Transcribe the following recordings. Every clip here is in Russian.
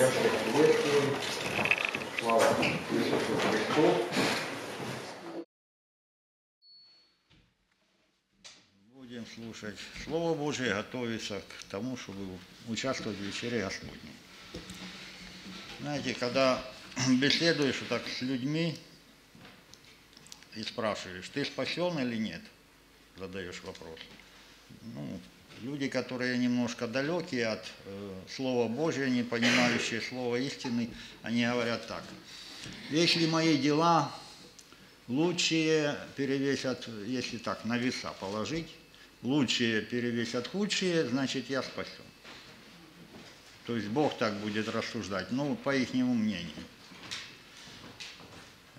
Всех приветствую. Слава Иисусу Христу. Будем слушать Слово Божие, готовиться к тому, чтобы участвовать в вечере Господней. Знаете, когда беседуешь вот так с людьми и спрашиваешь, ты спасен или нет, задаешь вопрос. Ну, люди, которые немножко далекие от э, Слова Божия, не понимающие Слова истины, они говорят так. Если мои дела лучшие перевесят, если так, на веса положить, лучшие перевесят худшие, значит я спасен. То есть Бог так будет рассуждать, ну, по их мнению.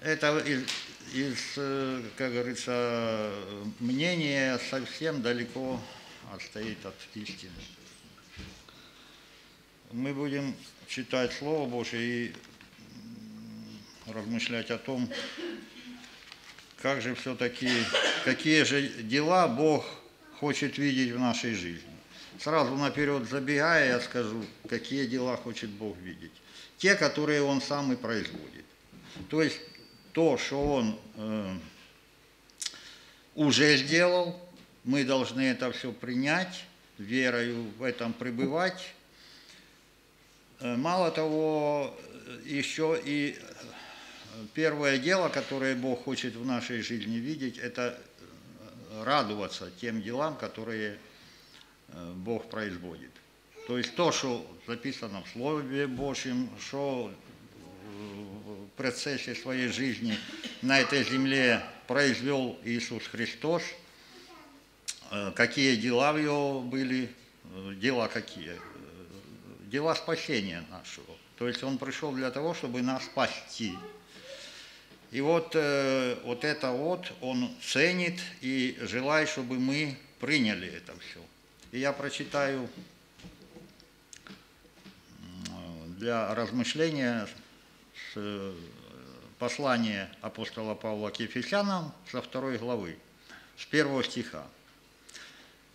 Это из, из, э, как говорится, мнение совсем далеко отстоит от истины. Мы будем читать Слово Божие и размышлять о том, как же все-таки, какие же дела Бог хочет видеть в нашей жизни. Сразу наперед забегая, я скажу, какие дела хочет Бог видеть. Те, которые Он сам и производит. То есть то, что Он э, уже сделал, мы должны это все принять, верою в этом пребывать. Э, мало того, еще и первое дело, которое Бог хочет в нашей жизни видеть, это радоваться тем делам, которые э, Бог производит. То есть то, что записано в Слове Божьем, что в процессе своей жизни на этой земле произвел Иисус Христос, э, какие дела его были, э, дела какие? Дела спасения нашего. То есть он пришел для того, чтобы нас спасти. И вот, э, вот это вот он ценит и желает, чтобы мы приняли это все. И я прочитаю для размышления с э, послания апостола Павла к Ефесянам со второй главы, с первого стиха.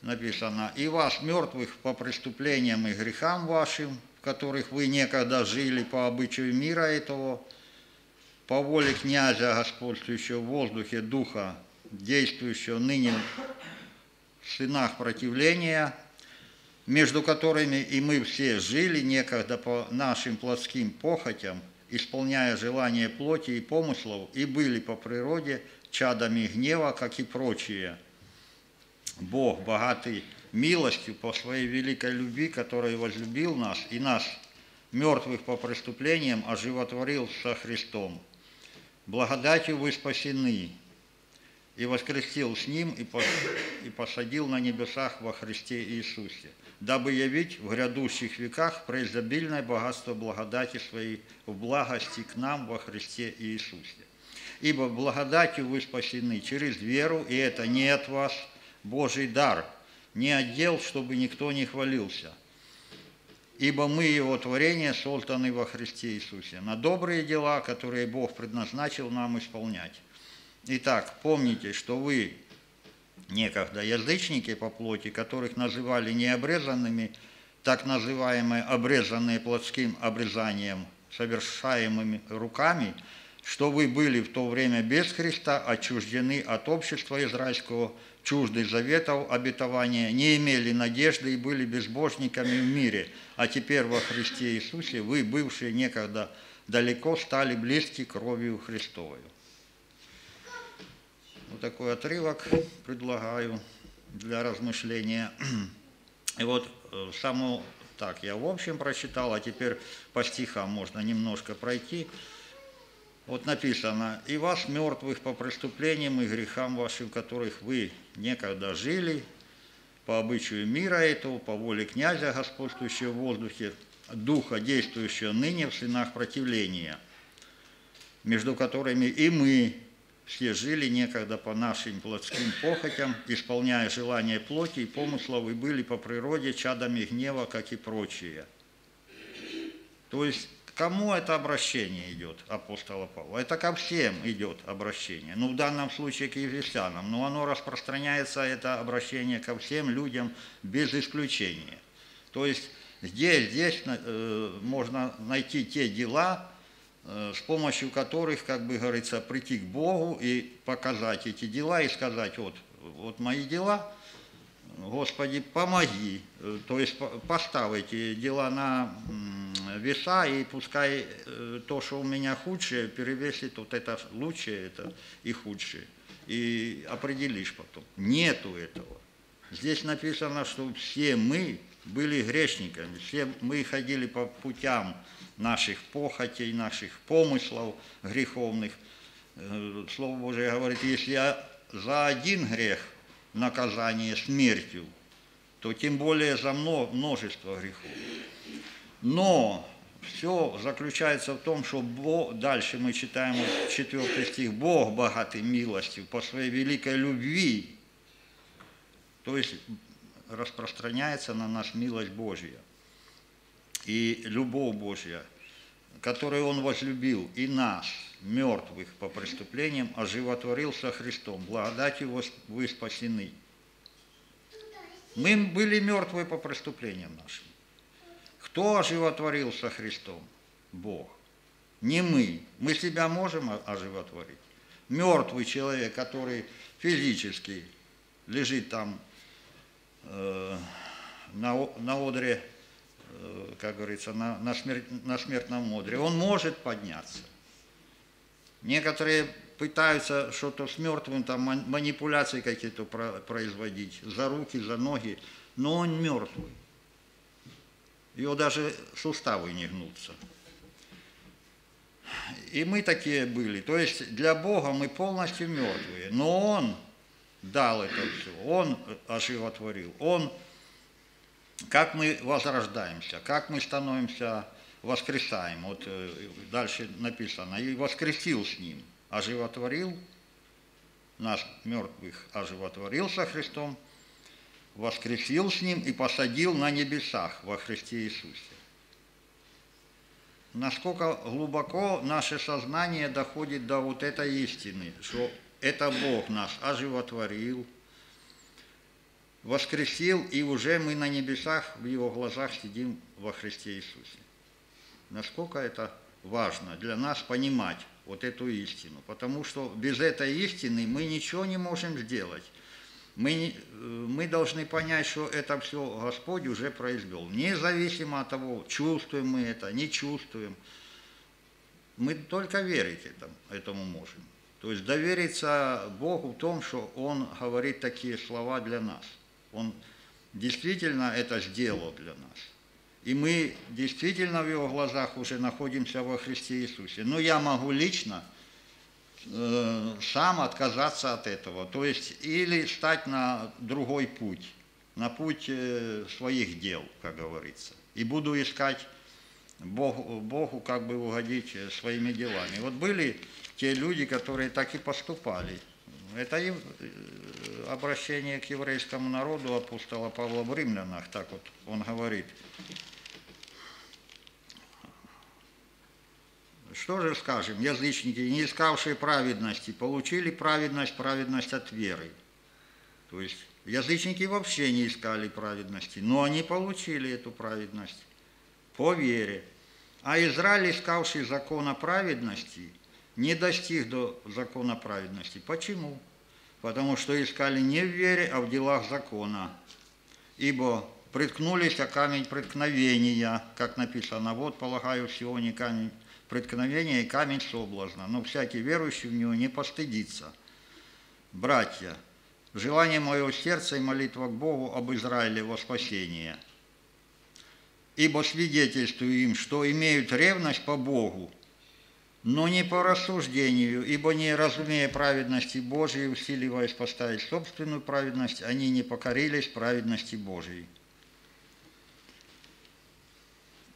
Написано, «И вас, мертвых по преступлениям и грехам вашим, в которых вы некогда жили по обычаю мира этого, по воле князя, господствующего в воздухе, духа, действующего ныне в сынах противления, между которыми и мы все жили некогда по нашим плотским похотям, исполняя желания плоти и помыслов, и были по природе чадами гнева, как и прочие. Бог, богатый милостью по своей великой любви, который возлюбил нас и нас, мертвых по преступлениям, оживотворил со Христом – благодатью вы спасены, и воскресил с Ним и посадил на небесах во Христе Иисусе, дабы явить в грядущих веках преизобильное богатство благодати Своей в благости к нам во Христе Иисусе. Ибо благодатью вы спасены через веру, и это не от вас, Божий дар, не отдел, чтобы никто не хвалился – ибо мы Его творение, созданы во Христе Иисусе, на добрые дела, которые Бог предназначил нам исполнять. Итак, помните, что вы некогда язычники по плоти, которых называли необрезанными, так называемые обрезанные плотским обрезанием, совершаемыми руками, что вы были в то время без Христа, отчуждены от общества израильского, чужды заветов обетования, не имели надежды и были безбожниками в мире, а теперь во Христе Иисусе вы, бывшие некогда далеко, стали близки кровью Христовой. Вот такой отрывок предлагаю для размышления. И вот э, само так я в общем прочитал, а теперь по стихам можно немножко пройти. Вот написано, «И вас, мертвых по преступлениям и грехам вашим, в которых вы некогда жили, по обычаю мира этого, по воле князя, господствующего в воздухе, духа, действующего ныне в сынах противления, между которыми и мы все жили некогда по нашим плотским похотям, исполняя желания плоти и помыслов, и были по природе чадами гнева, как и прочие». То есть Кому это обращение идет, апостола Павла? Это ко всем идет обращение. Ну, в данном случае к ефесянам. Но оно распространяется, это обращение ко всем людям без исключения. То есть Здесь, здесь э, можно найти те дела, э, с помощью которых, как бы говорится, прийти к Богу и показать эти дела и сказать, вот, вот мои дела, Господи, помоги. Э, то есть поставь эти дела на веса, и пускай э, то, что у меня худшее, перевесит вот это лучшее это и худшее. И определишь потом. Нету этого. Здесь написано, что все мы были грешниками, все мы ходили по путям наших похотей, наших помыслов греховных. Э, Слово Божие говорит, если за один грех наказание смертью, то тем более за множество грехов. Но все заключается в том, что Бог, дальше мы читаем вот 4 стих, Бог богатый милостью по своей великой любви, то есть распространяется на нас милость Божья и любовь Божья, которую Он возлюбил и нас, мертвых по преступлениям, оживотворил со Христом. Благодатью вы спасены. Мы были мертвы по преступлениям нашим. Кто оживотворил со Христом? Бог. Не мы. Мы себя можем оживотворить. Мертвый человек, который физически лежит там э, на, на одре, э, как говорится, на, на, смерть, на смертном одре, он может подняться. Некоторые пытаются что-то с мертвым, там манипуляции какие-то производить, за руки, за ноги, но он мертвый. Его даже суставы не гнутся. И мы такие были. То есть для Бога мы полностью мертвые. Но Он дал это все. Он оживотворил. Он, как мы возрождаемся, как мы становимся воскресаем. Вот э, дальше написано, и воскресил с ним, оживотворил нас, мертвых, оживотворил со Христом, воскресил с ним и посадил на небесах во Христе Иисусе. Насколько глубоко наше сознание доходит до вот этой истины, что это Бог нас оживотворил, воскресил, и уже мы на небесах в Его глазах сидим во Христе Иисусе насколько это важно для нас понимать вот эту истину, потому что без этой истины мы ничего не можем сделать. Мы, э, мы должны понять, что это все Господь уже произвел, независимо от того, чувствуем мы это, не чувствуем. Мы только верить этому, этому можем. То есть довериться Богу в том, что Он говорит такие слова для нас. Он действительно это сделал для нас. И мы действительно в его глазах уже находимся во Христе Иисусе. Но я могу лично сам отказаться от этого. То есть или стать на другой путь, на путь э, своих дел, как говорится. И буду искать Богу, Богу как бы угодить э, своими делами. Вот были те люди, которые так и поступали. Это и э, обращение к еврейскому народу апостола Павла в римлянах, так вот он говорит – Что же скажем, язычники, не искавшие праведности, получили праведность, праведность от веры. То есть язычники вообще не искали праведности, но они получили эту праведность по вере. А Израиль, искавший закона праведности, не достиг до закона праведности. Почему? Потому что искали не в вере, а в делах закона. Ибо приткнулись о камень преткновения, как написано, вот полагаю всего не камень преткновение и камень соблазна, но всякий верующий в него не постыдится. Братья, желание моего сердца и молитва к Богу об Израиле во спасение. Ибо свидетельствую им, что имеют ревность по Богу, но не по рассуждению, ибо не разумея праведности Божией, усиливаясь поставить собственную праведность, они не покорились праведности Божией.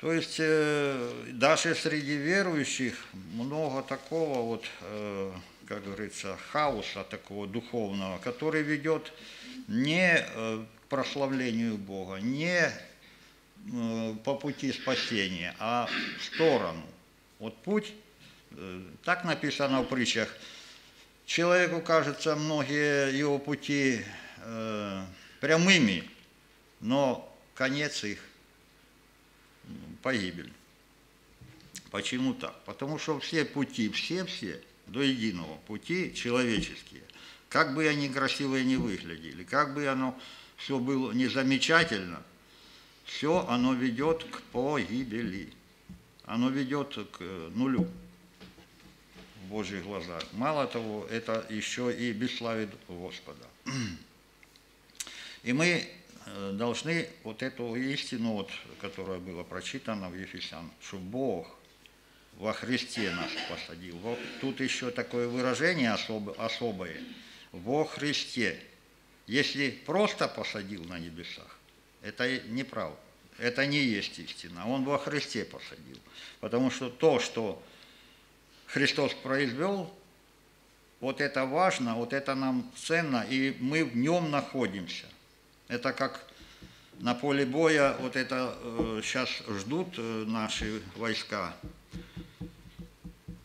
То есть э, даже среди верующих много такого вот, э, как говорится, хаоса такого духовного, который ведет не э, к прославлению Бога, не по пути спасения, а в сторону. Вот путь, так написано в притчах, человеку кажется многие его пути прямыми, но конец их погибель. Почему так? Потому что все пути, все-все, до единого пути человеческие, как бы они красивые не выглядели, как бы оно все было незамечательно, все оно ведет к погибели. Оно ведет к нулю в Божьих глазах. Мало того, это еще и бесславит Господа. И мы э, должны вот эту истину, вот, которая была прочитана в Ефесян, что Бог во Христе нас посадил. Вот тут еще такое выражение особое. Во Христе. Если просто посадил на небесах, это неправда. Это не есть истина. Он во Христе посадил. Потому что то, что Христос произвел, вот это важно, вот это нам ценно, и мы в нем находимся. Это как на поле боя, вот это э, сейчас ждут э, наши войска,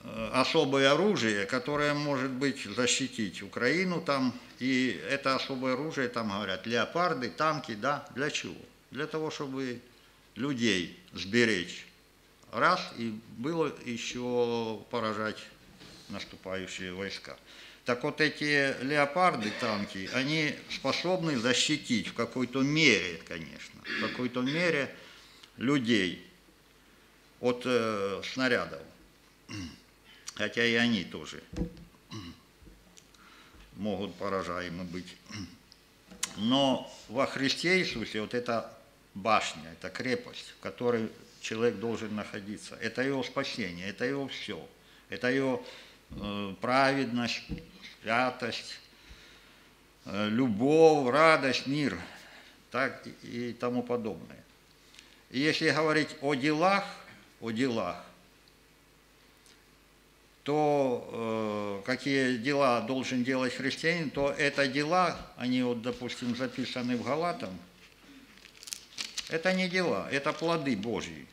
э, особое оружие, которое может быть защитить Украину там, и это особое оружие, там говорят, леопарды, танки, да, для чего? Для того, чтобы людей сберечь. Раз, и было еще поражать наступающие войска. Так вот эти леопарды, танки, они способны защитить в какой-то мере, конечно, в какой-то мере людей от э, снарядов. Хотя и они тоже могут поражаемы быть. Но во Христе Иисусе вот эта башня, это крепость, в которой человек должен находиться. Это его спасение, это его все. Это его э, праведность, святость, э, любовь, радость, мир так и тому подобное. И если говорить о делах, о делах, то э, какие дела должен делать христианин, то это дела, они вот, допустим, записаны в Галатам, это не дела, это плоды Божьи.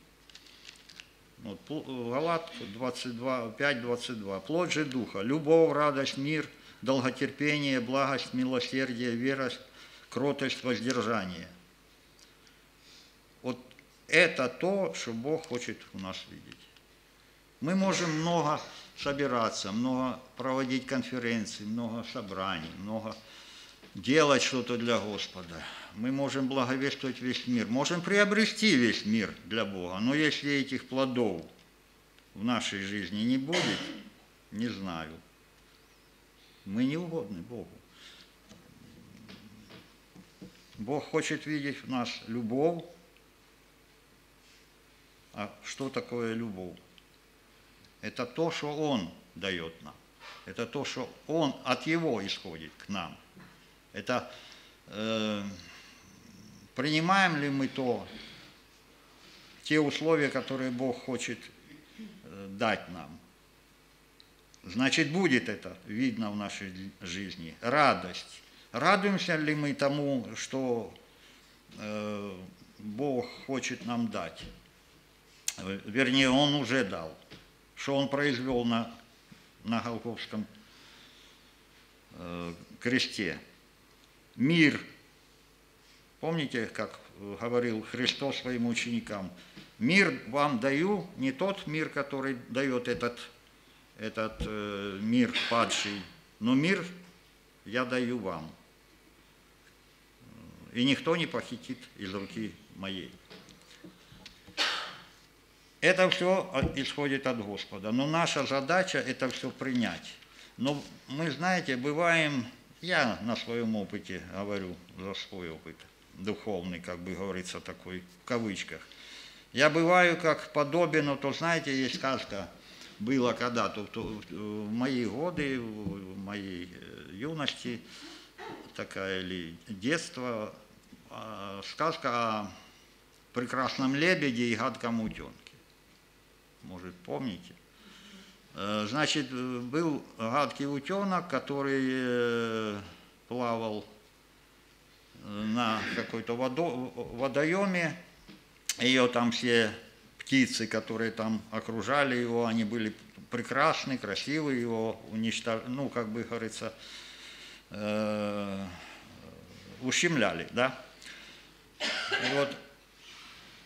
Вот, Галат 22, 5, 22. Плод же Духа, любовь, радость, мир – долготерпение, благость, милосердие, вера, кротость, воздержание. Вот это то, что Бог хочет у нас видеть. Мы можем много собираться, много проводить конференций, много собраний, много делать что-то для Господа. Мы можем благовествовать весь мир, можем приобрести весь мир для Бога. Но если этих плодов в нашей жизни не будет, не знаю – мы не угодны Богу. Бог хочет видеть в нас любовь. А что такое любовь? Это то, что Он дает нам. Это то, что Он от Его исходит к нам. Это э, принимаем ли мы то, те условия, которые Бог хочет э, дать нам. Значит, будет это видно в нашей жизни. Радость. Радуемся ли мы тому, что э, Бог хочет нам дать? Вернее, Он уже дал. Что Он произвел на, на Голговском э, кресте. Мир. Помните, как говорил Христос своим ученикам? Мир вам даю, не тот мир, который дает этот этот э, мир падший, но мир я даю вам. И никто не похитит из руки моей. Это все исходит от Господа. Но наша задача это все принять. Но мы, знаете, бываем, я на своем опыте говорю за свой опыт, духовный, как бы говорится, такой, в кавычках. Я бываю как подобен, но то знаете, есть сказка – было когда-то в мои годы, в моей э, юности, такая или детство, а, сказка о прекрасном лебеде и гадком утенке. Может, помните? Э, значит, был гадкий утенок, который э, плавал на какой-то водоеме, ее там все птицы, которые там окружали его, они были прекрасны, красивы, его уничтожали, ну, как бы говорится, э, ущемляли, да. И вот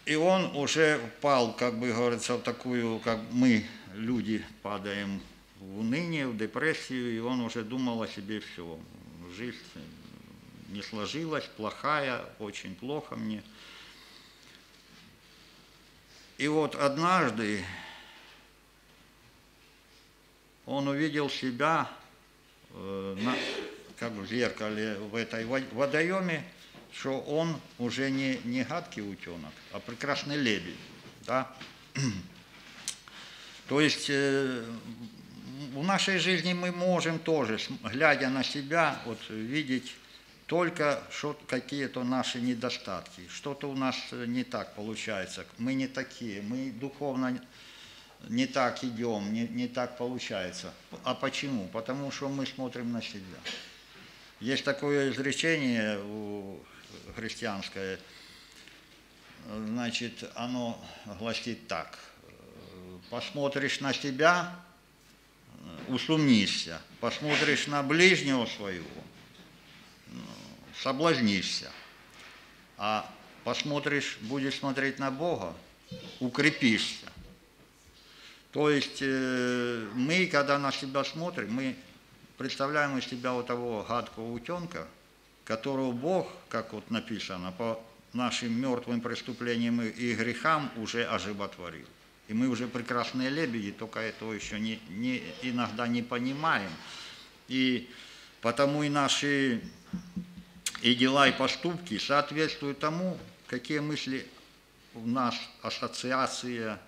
И он уже впал, как бы говорится, в такую, как мы, люди, падаем в уныние, в депрессию, и он уже думал о себе все. Жизнь не сложилась, плохая, очень плохо мне. И вот однажды он увидел себя э, на, как в зеркале в этой водоеме, что он уже не, не гадкий утенок, а прекрасный лебедь. Да? То есть э, в нашей жизни мы можем тоже, глядя на себя, вот, видеть только какие-то наши недостатки. Что-то у нас не так получается. Мы не такие, мы духовно не так идем, не, не так получается. А почему? Потому что мы смотрим на себя. Есть такое изречение у христианское, значит, оно гласит так. Посмотришь на себя, усумнишься. Посмотришь на ближнего своего, соблазнишься. А посмотришь, будешь смотреть на Бога, укрепишься. То есть э, мы, когда на себя смотрим, мы представляем из себя вот того гадкого утенка, которого Бог, как вот написано, по нашим мертвым преступлениям и грехам уже оживотворил. И мы уже прекрасные лебеди, только этого еще не, не, иногда не понимаем. И потому и наши и дела, и поступки соответствуют тому, какие мысли у нас, ассоциация,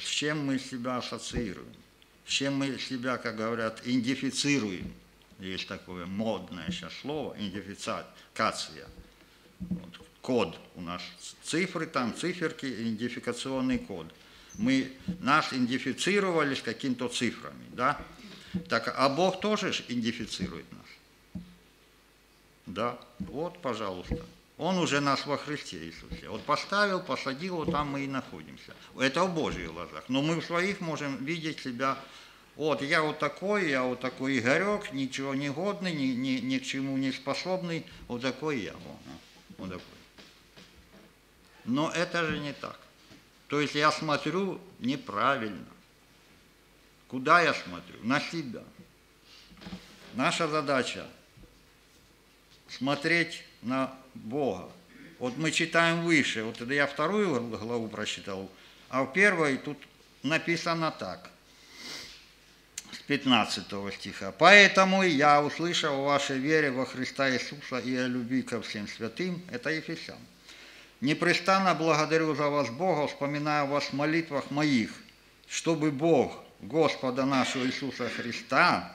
с чем мы себя ассоциируем, с чем мы себя, как говорят, идентифицируем – есть такое модное сейчас слово, идентификация. Вот, код у нас, цифры там, циферки, идентификационный код. Мы, нас идентифицировали с какими-то цифрами, да? Так, а Бог тоже идентифицирует нас. Да, вот, пожалуйста. Он уже нас во Христе Иисусе. Вот поставил, посадил, вот там мы и находимся. Это в Божьих глазах. Но мы в своих можем видеть себя вот, я вот такой, я вот такой Игорек, ничего не годный, ни, ни, ни к чему не способный, вот такой я. Вот, вот такой. Но это же не так. То есть я смотрю неправильно. Куда я смотрю? На себя. Наша задача смотреть на Бога. Вот мы читаем выше, вот это я вторую главу прочитал, а в первой тут написано так. 15 стиха. «Поэтому я, услышав о вашей вере во Христа Иисуса и о любви ко всем святым» – это Ефесян. «Непрестанно благодарю за вас Бога, вспоминая вас в молитвах моих, чтобы Бог, Господа нашего Иисуса Христа,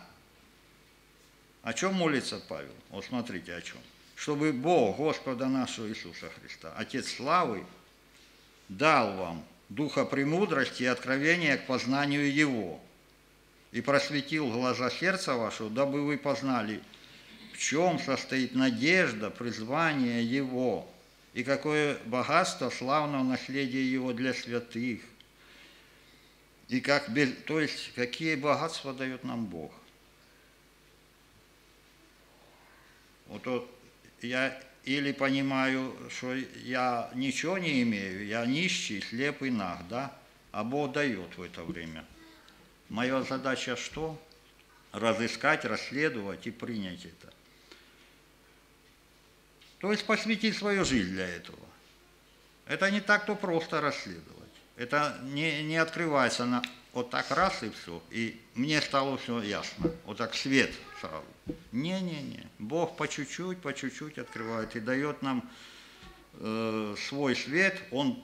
о чем молится Павел? Вот смотрите, о чем. Чтобы Бог, Господа нашего Иисуса Христа, Отец славы, дал вам духа премудрости и откровения к познанию Его, и просветил глаза сердца вашего, дабы вы познали, в чем состоит надежда, призвание Его, и какое богатство славного наследия Его для святых, и как, то есть, какие богатства дает нам Бог. Вот, вот я или понимаю, что я ничего не имею, я нищий, слепый, наг, да, а Бог дает в это время – Моя задача что? Разыскать, расследовать и принять это. То есть посвятить свою жизнь для этого. Это не так-то просто расследовать. Это не, не открывается на вот так раз и все. И мне стало все ясно. Вот так свет сразу. Не-не-не. Бог по чуть-чуть, по чуть-чуть открывает и дает нам э, свой свет. Он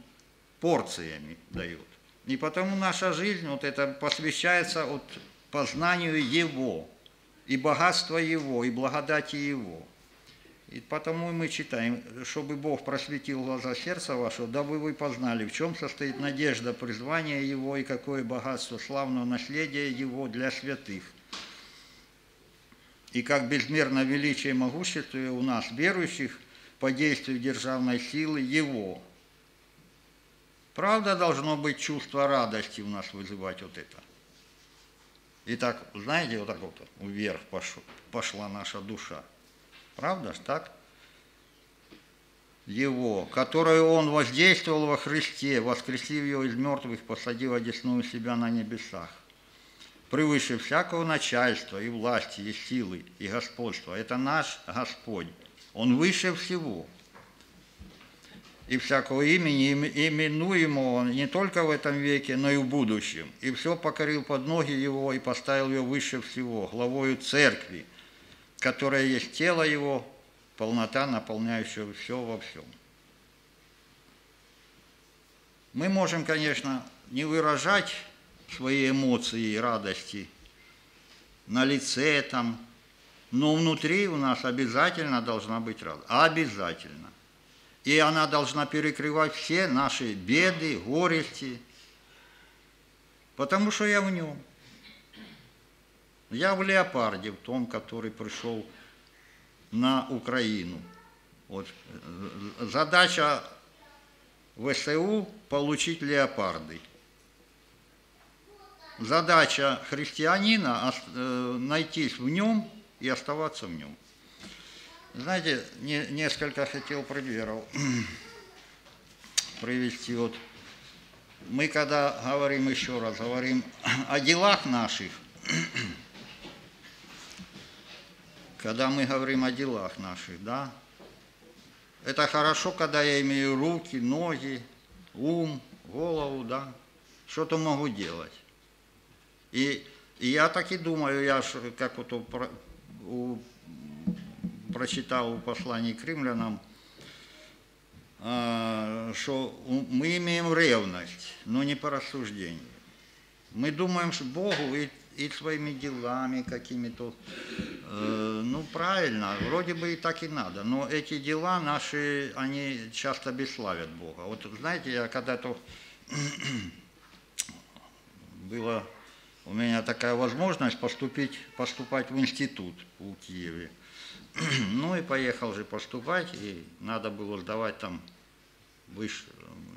порциями дает. И потому наша жизнь вот это посвящается вот познанию Его, и богатства Его, и благодати Его. И потому мы читаем, чтобы Бог просветил глаза сердца вашего, дабы вы познали, в чем состоит надежда призвания Его и какое богатство славного наследия Его для святых. И как безмерно величие и могущество у нас, верующих, по действию державной силы Его – Правда, должно быть чувство радости у нас вызывать вот это. И так, знаете, вот так вот вверх пошла наша душа. Правда ж так? Его, которую Он воздействовал во Христе, воскресив Его из мертвых, посадив одесную себя на небесах, превыше всякого начальства и власти, и силы, и господства. Это наш Господь. Он выше всего. И всякого имени, именуемого не только в этом веке, но и в будущем. И все покорил под ноги Его и поставил Его выше всего, главою Церкви, которая есть тело Его, полнота, наполняющая все во всем. Мы можем, конечно, не выражать свои эмоции и радости на лице там, но внутри у нас обязательно должна быть радость. Обязательно. И она должна перекрывать все наши беды, горести, потому что я в нем. Я в леопарде, в том, который пришел на Украину. Вот. Задача ВСУ – получить леопарды – задача христианина э, найтись в нем и оставаться в нем. Знаете, не, несколько хотел примеров привести. Вот мы когда говорим еще раз, говорим о делах наших, когда мы говорим о делах наших, да, это хорошо, когда я имею руки, ноги, ум, голову, да, что-то могу делать. И, и я так и думаю, я ж, как вот у, у, прочитал у послании к римлянам, а, что мы имеем ревность, но не по рассуждению. Мы думаем, что Богу и, и своими делами какими-то, э, ну правильно, вроде бы и так и надо, но эти дела наши, они часто бесславят Бога. Вот знаете, я когда-то было у меня такая возможность поступить, поступать в институт в Киеве. Ну и поехал же поступать, и надо было сдавать там выше,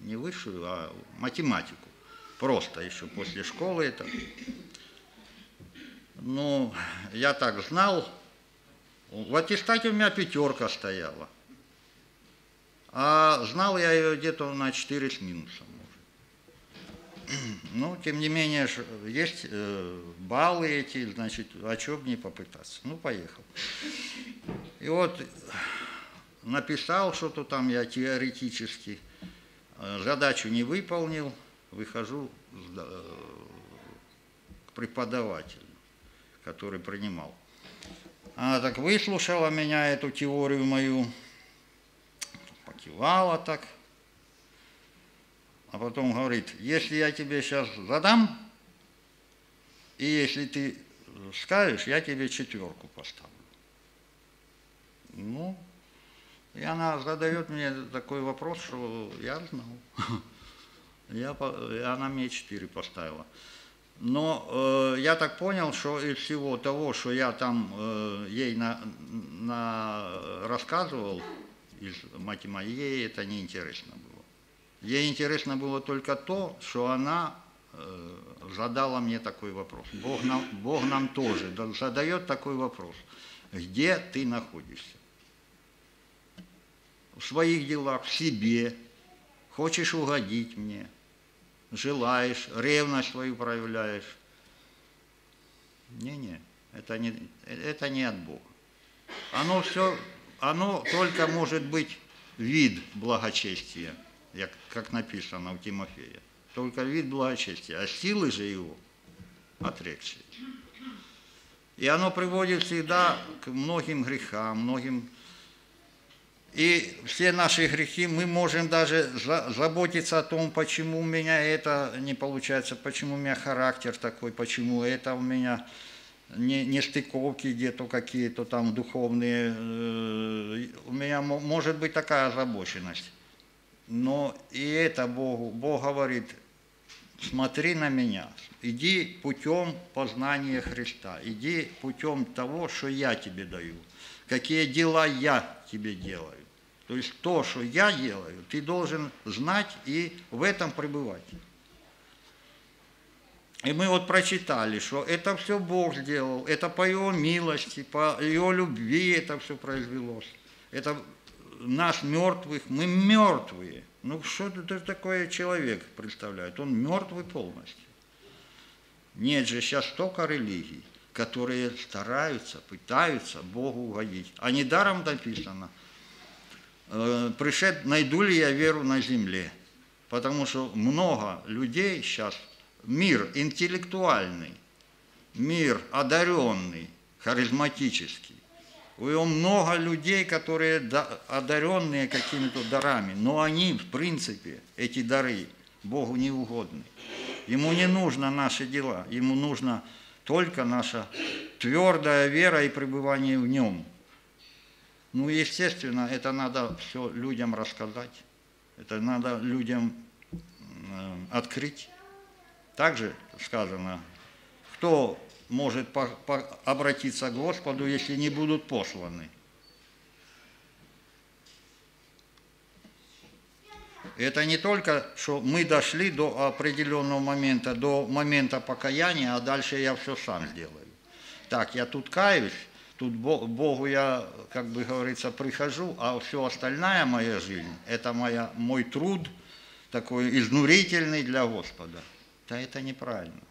не высшую, а математику. Просто еще после школы это. Ну, я так знал. В аттестате у меня пятерка стояла. А знал я ее где-то на 4 с минусом. Ну, тем не менее, есть э, баллы эти, значит, о чем не попытаться. Ну, поехал. И вот написал что-то там я теоретически, э, задачу не выполнил, выхожу э, к преподавателю, который принимал. Она так выслушала меня, эту теорию мою, покивала так – а потом говорит, если я тебе сейчас задам, и если ты скажешь, я тебе четверку поставлю. Ну, и она задает мне такой вопрос, что я знал. Я, она мне четыре поставила. Но э, я так понял, что из всего того, что я там э, ей на, на рассказывал из математики, ей это неинтересно было. Ей интересно было только то, что она э, задала мне такой вопрос. Бог нам, Бог нам тоже задает такой вопрос. Где ты находишься? В своих делах, в себе. Хочешь угодить мне? Желаешь, ревность свою проявляешь? Не-не, это не, это не от Бога. Оно все, оно только может быть вид благочестия – как написано у Тимофея. Только вид благочестия, а силы же его отрекшие. И оно приводит всегда к многим грехам, многим... И все наши грехи, мы можем даже заботиться о том, почему у меня это не получается, почему у меня характер такой, почему это у меня не, не стыковки где-то какие-то там духовные. Э, у меня может быть такая озабоченность. Но и это Богу, Бог говорит, смотри на меня, иди путем познания Христа, иди путем того, что я тебе даю, какие дела я тебе делаю. То есть то, что я делаю, ты должен знать и в этом пребывать. И мы вот прочитали, что это все Бог сделал, это по Его милости, по Его любви это все произвелось. Это нас мертвых, мы мертвые. Ну что это такое человек представляет? Он мертвый полностью. Нет же сейчас столько религий, которые стараются, пытаются Богу угодить. А недаром написано, э, пришед, найду ли я веру на земле. Потому что много людей сейчас, мир интеллектуальный, мир одаренный, харизматический. У него много людей, которые одаренные какими-то дарами, но они, в принципе, эти дары Богу не угодны. Ему не нужно наши дела, ему нужна только наша твердая вера и пребывание в нем. Ну, естественно, это надо все людям рассказать, это надо людям э, открыть. Также сказано, кто может по, по, обратиться к Господу, если не будут посланы. Это не только, что мы дошли до определенного момента, до момента покаяния, а дальше я все сам сделаю. Так, я тут каюсь, тут Богу я, как бы говорится, прихожу, а все остальная моя жизнь, это моя, мой труд, такой изнурительный для Господа. Да это неправильно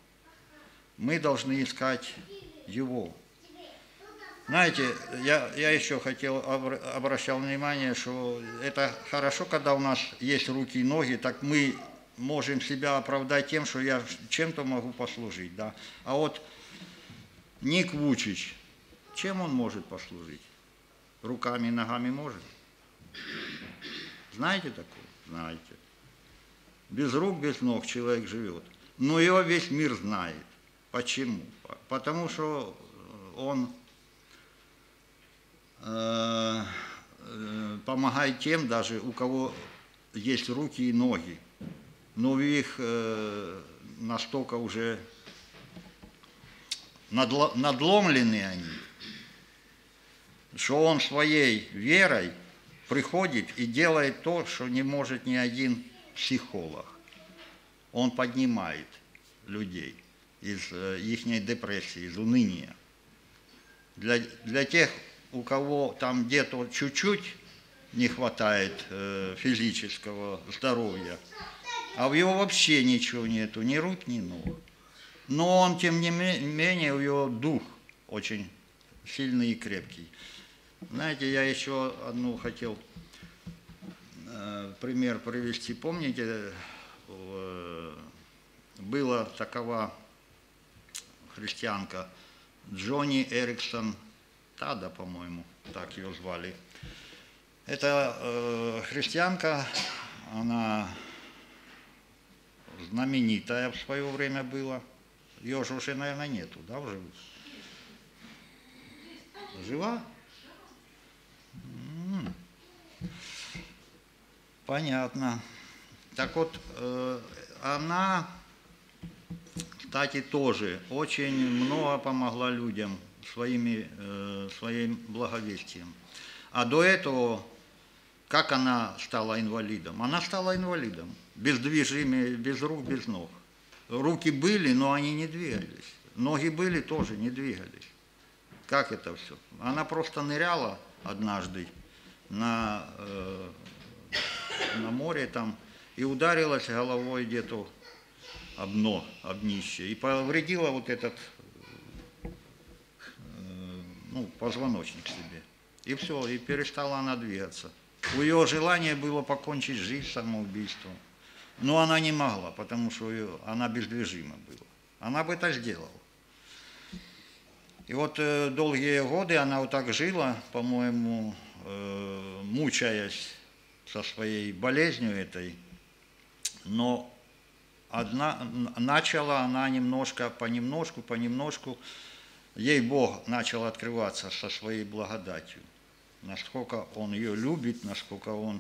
мы должны искать Его. Знаете, я, я еще хотел, обращал внимание, что это хорошо, когда у нас есть руки и ноги, так мы можем себя оправдать тем, что я чем-то могу послужить. Да? А вот Ник Вучич, чем он может послужить? Руками и ногами может? Знаете такое? Знаете. Без рук, без ног человек живет. Но его весь мир знает. Почему? Потому что он э, э, помогает тем даже, у кого есть руки и ноги, но их э, настолько уже надломлены они, что он своей верой приходит и делает то, что не может ни один психолог. Он поднимает людей – из э, их депрессии, из уныния. Для, для тех, у кого там где-то чуть-чуть не хватает э, физического здоровья, а в его вообще ничего нету, ни рук, ни ног. Но он, тем не менее, у него дух очень сильный и крепкий. Знаете, я еще одну хотел э, пример привести. Помните, э, была такова христианка Джонни Эриксон Тада, по-моему, так ее звали. Это э, христианка, она знаменитая в свое время была. Ее же уже, наверное, нету, да, уже? Жива? Понятно. Так вот, э, она кстати, тоже очень много помогла людям своими, э, своим благовестием. А до этого, как она стала инвалидом? Она стала инвалидом, без движения, без рук, без ног. Руки были, но они не двигались. Ноги были, тоже не двигались. Как это все? Она просто ныряла однажды на, э, на море там и ударилась головой где-то обно, обнище, и повредила вот этот э, ну, позвоночник себе. И все, и перестала она двигаться. У ее желания было покончить жизнь самоубийством. Но она не могла, потому что ее, она бездвижима была. Она бы это сделала. И вот э, долгие годы она вот так жила, по-моему, э, мучаясь со своей болезнью этой, но одна, начала она немножко, понемножку, понемножку, ей Бог начал открываться со своей благодатью. Насколько Он ее любит, насколько Он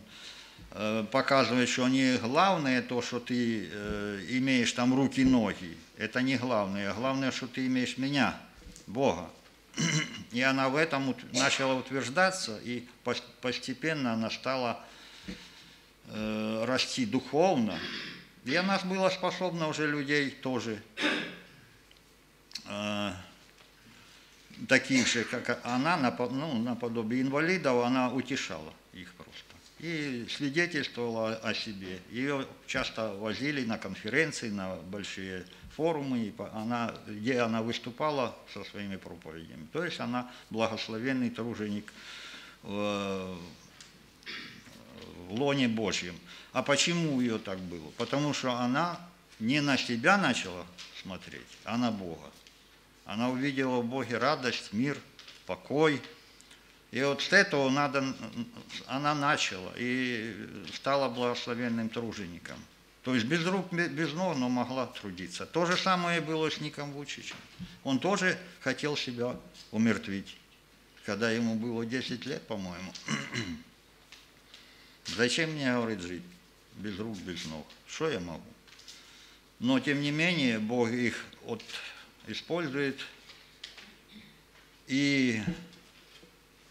э, показывает, что не главное то, что ты э, имеешь там руки ноги. Это не главное. Главное, что ты имеешь меня, Бога. И она в этом начала утверждаться, и постепенно она стала э, расти духовно, и она была способна уже людей тоже э, таких же, как она, ну, наподобие инвалидов, она утешала их просто. И свидетельствовала о себе. Ее часто возили на конференции, на большие форумы, и она, где она выступала со своими проповедями. То есть она благословенный труженик э, в лоне Божьем. А почему ее так было? Потому что она не на себя начала смотреть, а на Бога. Она увидела в Боге радость, мир, покой. И вот с этого надо, она начала и стала благословенным тружеником. То есть без рук, без ног, но могла трудиться. То же самое было с Ником Вучичем. Он тоже хотел себя умертвить, когда ему было 10 лет, по-моему. Зачем мне, говорит, жить без рук, без ног? Что я могу? Но, тем не менее, Бог их вот использует и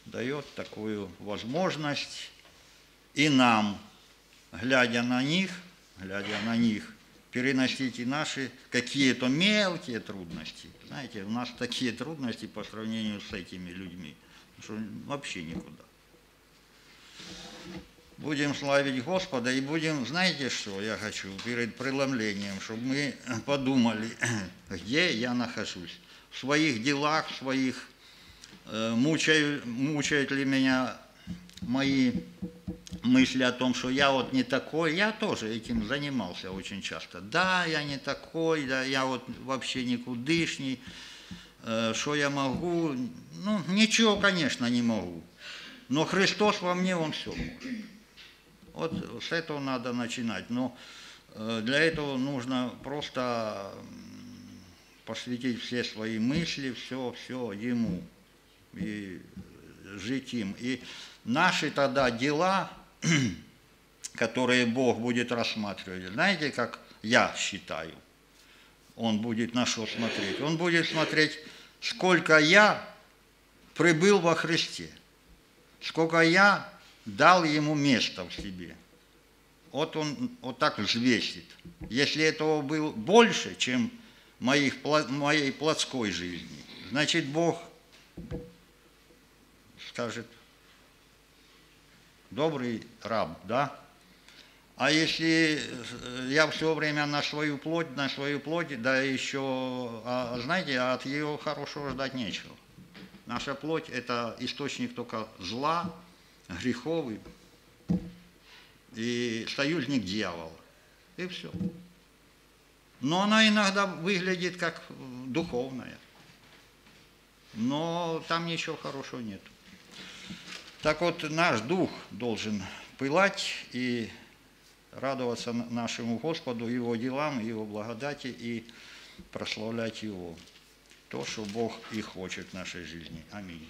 дает такую возможность и нам, глядя на них, глядя на них, переносить и наши какие-то мелкие трудности. Знаете, у нас такие трудности по сравнению с этими людьми, что вообще никуда. Будем славить Господа и будем, знаете что, я хочу перед преломлением, чтобы мы подумали, где я нахожусь, в своих делах, в своих, э, мучают, мучают ли меня мои мысли о том, что я вот не такой, я тоже этим занимался очень часто. Да, я не такой, да, я вот вообще никудышний, э, что я могу, ну, ничего, конечно, не могу. Но Христос во мне, Он все может. Вот с этого надо начинать. Но э, для этого нужно просто посвятить все свои мысли, все, все Ему и жить им. И наши тогда дела, которые Бог будет рассматривать, знаете, как я считаю, Он будет на что смотреть? Он будет смотреть, сколько я прибыл во Христе, сколько я дал ему место в себе. Вот он вот так взвесит. Если этого было больше, чем моих, моей плотской жизни, значит, Бог скажет, добрый раб, да? А если я все время на свою плоть, на свою плоть, да еще, а, знаете, от ее хорошего ждать нечего. Наша плоть – это источник только зла, греховый и союзник дьявола. И все. Но она иногда выглядит как духовная. Но там ничего хорошего нет. Так вот, наш дух должен пылать и радоваться нашему Господу, Его делам, Его благодати и прославлять Его. То, что Бог и хочет в нашей жизни. Аминь.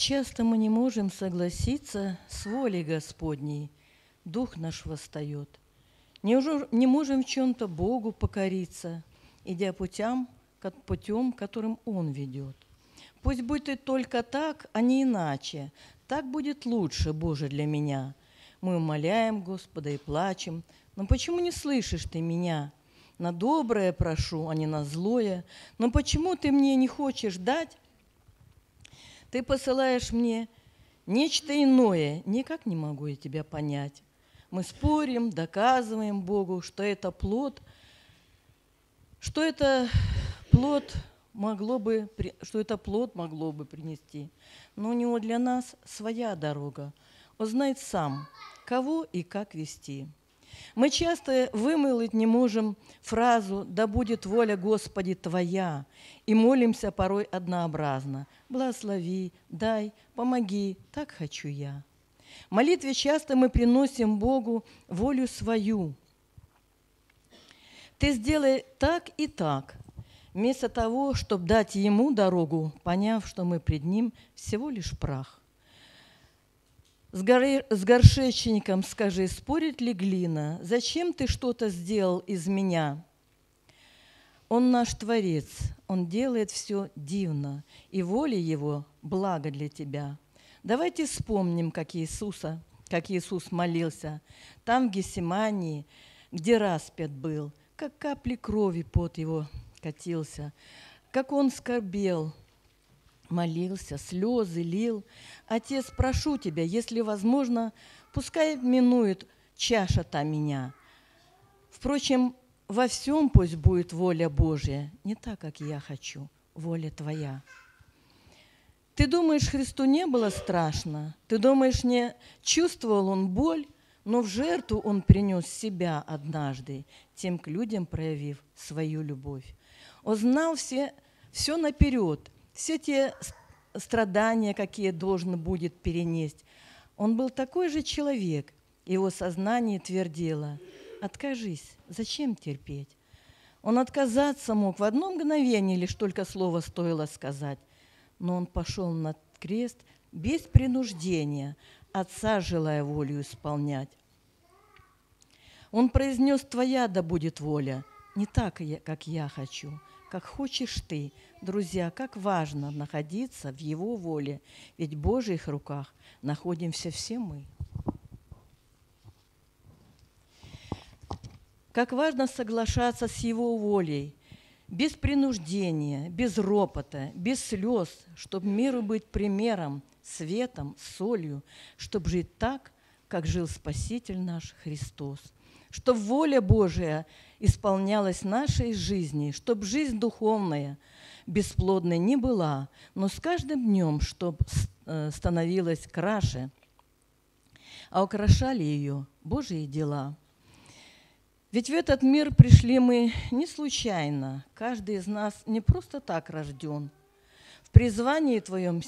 Часто мы не можем согласиться с волей Господней, дух наш восстает. Не, можем в чем-то Богу покориться, идя путям, путем, которым Он ведет. Пусть будет только так, а не иначе. Так будет лучше, Боже, для меня. Мы умоляем Господа и плачем. Но почему не слышишь ты меня? На доброе прошу, а не на злое. Но почему ты мне не хочешь дать ты посылаешь мне нечто иное, никак не могу я тебя понять. Мы спорим, доказываем Богу, что это плод, что это плод могло бы, что это плод могло бы принести. Но у него для нас своя дорога. Он знает сам, кого и как вести. Мы часто вымылить не можем фразу «Да будет воля Господи Твоя» и молимся порой однообразно «Благослови, дай, помоги, так хочу я». В молитве часто мы приносим Богу волю свою. Ты сделай так и так, вместо того, чтобы дать Ему дорогу, поняв, что мы пред Ним всего лишь прах. С, горы, с горшечником скажи, спорит ли глина, зачем ты что-то сделал из меня? Он наш Творец, Он делает все дивно, и воля Его – благо для тебя. Давайте вспомним, как, Иисуса, как Иисус молился. Там, в Гесимании, где распят был, как капли крови под Его катился, как Он скорбел, молился, слезы лил. Отец, прошу тебя, если возможно, пускай минует чаша та меня. Впрочем, во всем пусть будет воля Божья, не так, как я хочу, воля Твоя. Ты думаешь, Христу не было страшно? Ты думаешь, не чувствовал Он боль? Но в жертву Он принес себя однажды, тем к людям проявив свою любовь. Он знал все, все наперед, все те страдания, какие должен будет перенести. Он был такой же человек. Его сознание твердило, откажись, зачем терпеть? Он отказаться мог в одно мгновение, лишь только слово стоило сказать. Но он пошел на крест без принуждения, Отца желая волю исполнять. Он произнес, «Твоя да будет воля, не так, как я хочу, как хочешь ты». Друзья, как важно находиться в Его воле, ведь в Божьих руках находимся все мы. Как важно соглашаться с Его волей, без принуждения, без ропота, без слез, чтобы миру быть примером, светом, солью, чтобы жить так, как жил Спаситель наш Христос – чтобы воля Божия исполнялась нашей жизни, чтобы жизнь духовная бесплодной не была, но с каждым днем, чтобы э, становилась краше, а украшали ее Божьи дела. Ведь в этот мир пришли мы не случайно. Каждый из нас не просто так рожден. В призвании твоем,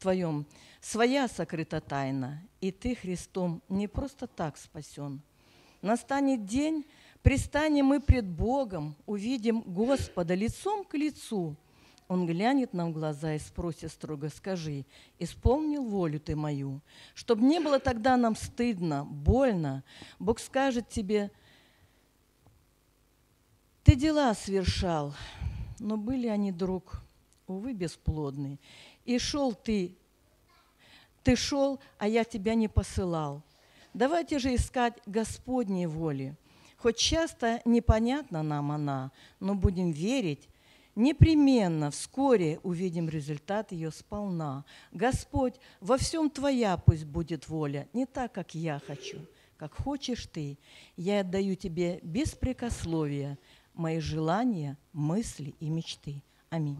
твоем своя сокрыта тайна, и ты Христом не просто так спасен – Настанет день, пристанем мы пред Богом, увидим Господа лицом к лицу. Он глянет нам в глаза и спросит строго, скажи, исполнил волю ты мою, чтобы не было тогда нам стыдно, больно. Бог скажет тебе, ты дела совершал, но были они, друг, увы, бесплодны. И шел ты, ты шел, а я тебя не посылал. Давайте же искать Господней воли. Хоть часто непонятна нам она, но будем верить, непременно вскоре увидим результат ее сполна. Господь, во всем Твоя пусть будет воля, не так, как я хочу, как хочешь Ты. Я отдаю Тебе беспрекословия мои желания, мысли и мечты. Аминь.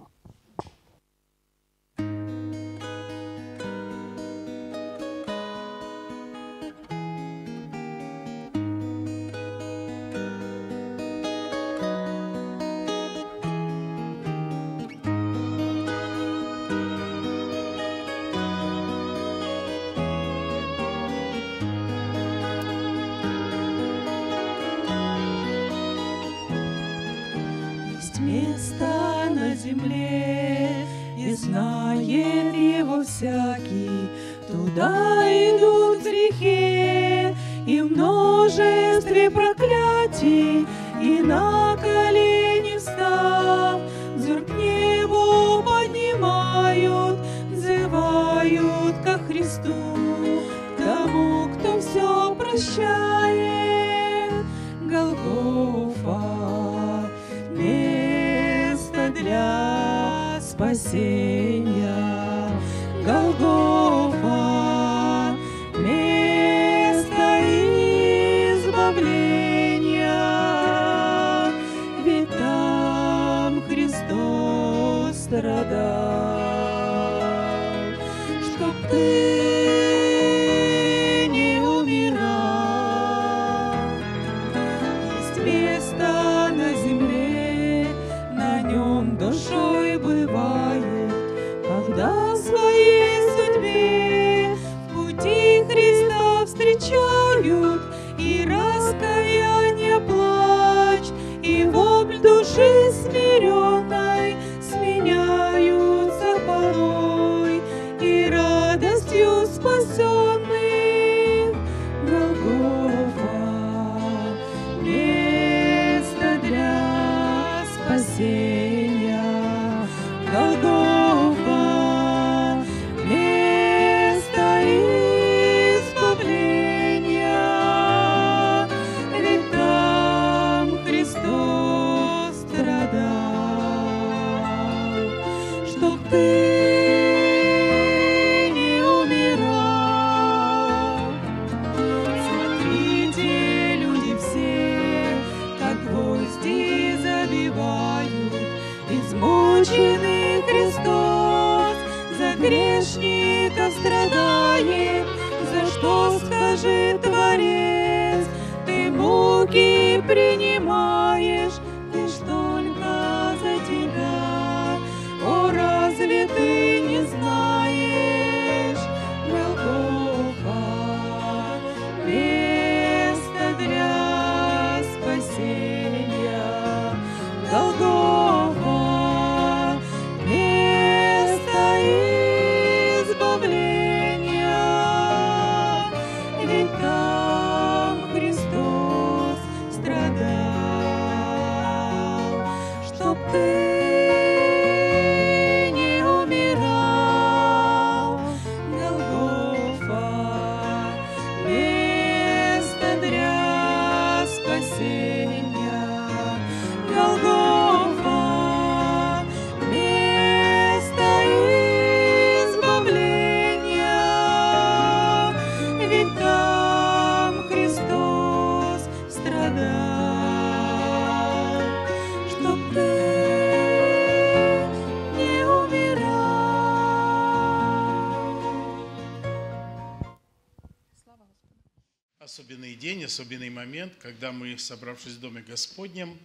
Момент, когда мы, собравшись в Доме Господнем,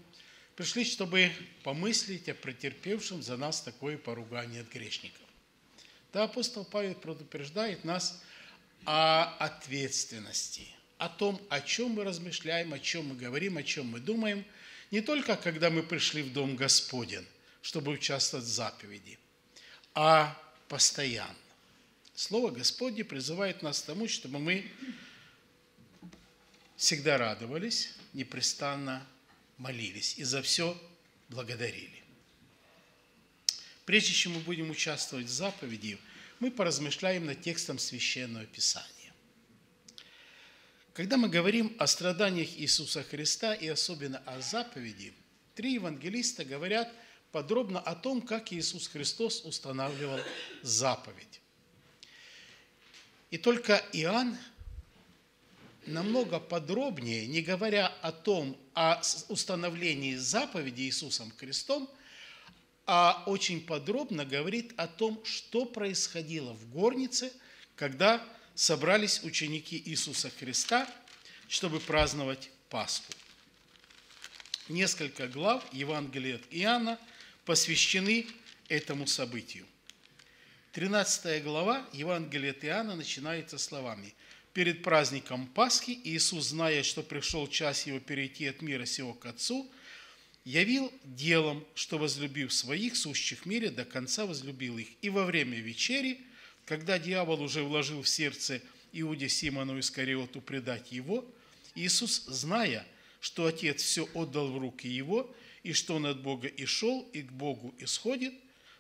пришли, чтобы помыслить о претерпевшем за нас такое поругание от грешников. Да, апостол Павел предупреждает нас о ответственности, о том, о чем мы размышляем, о чем мы говорим, о чем мы думаем, не только когда мы пришли в Дом Господен, чтобы участвовать в заповеди, а постоянно. Слово Господне призывает нас к тому, чтобы мы всегда радовались, непрестанно молились и за все благодарили. Прежде чем мы будем участвовать в заповеди, мы поразмышляем над текстом Священного Писания. Когда мы говорим о страданиях Иисуса Христа и особенно о заповеди, три евангелиста говорят подробно о том, как Иисус Христос устанавливал заповедь. И только Иоанн намного подробнее, не говоря о том, о установлении заповеди Иисусом Христом, а очень подробно говорит о том, что происходило в горнице, когда собрались ученики Иисуса Христа, чтобы праздновать Пасху. Несколько глав Евангелия от Иоанна посвящены этому событию. 13 глава Евангелия от Иоанна начинается словами перед праздником Пасхи Иисус, зная, что пришел час Его перейти от мира сего к Отцу, явил делом, что, возлюбив своих, сущих в мире, до конца возлюбил их. И во время вечери, когда дьявол уже вложил в сердце Иуде Симону Искариоту предать его, Иисус, зная, что Отец все отдал в руки Его, и что Он от Бога и шел, и к Богу исходит,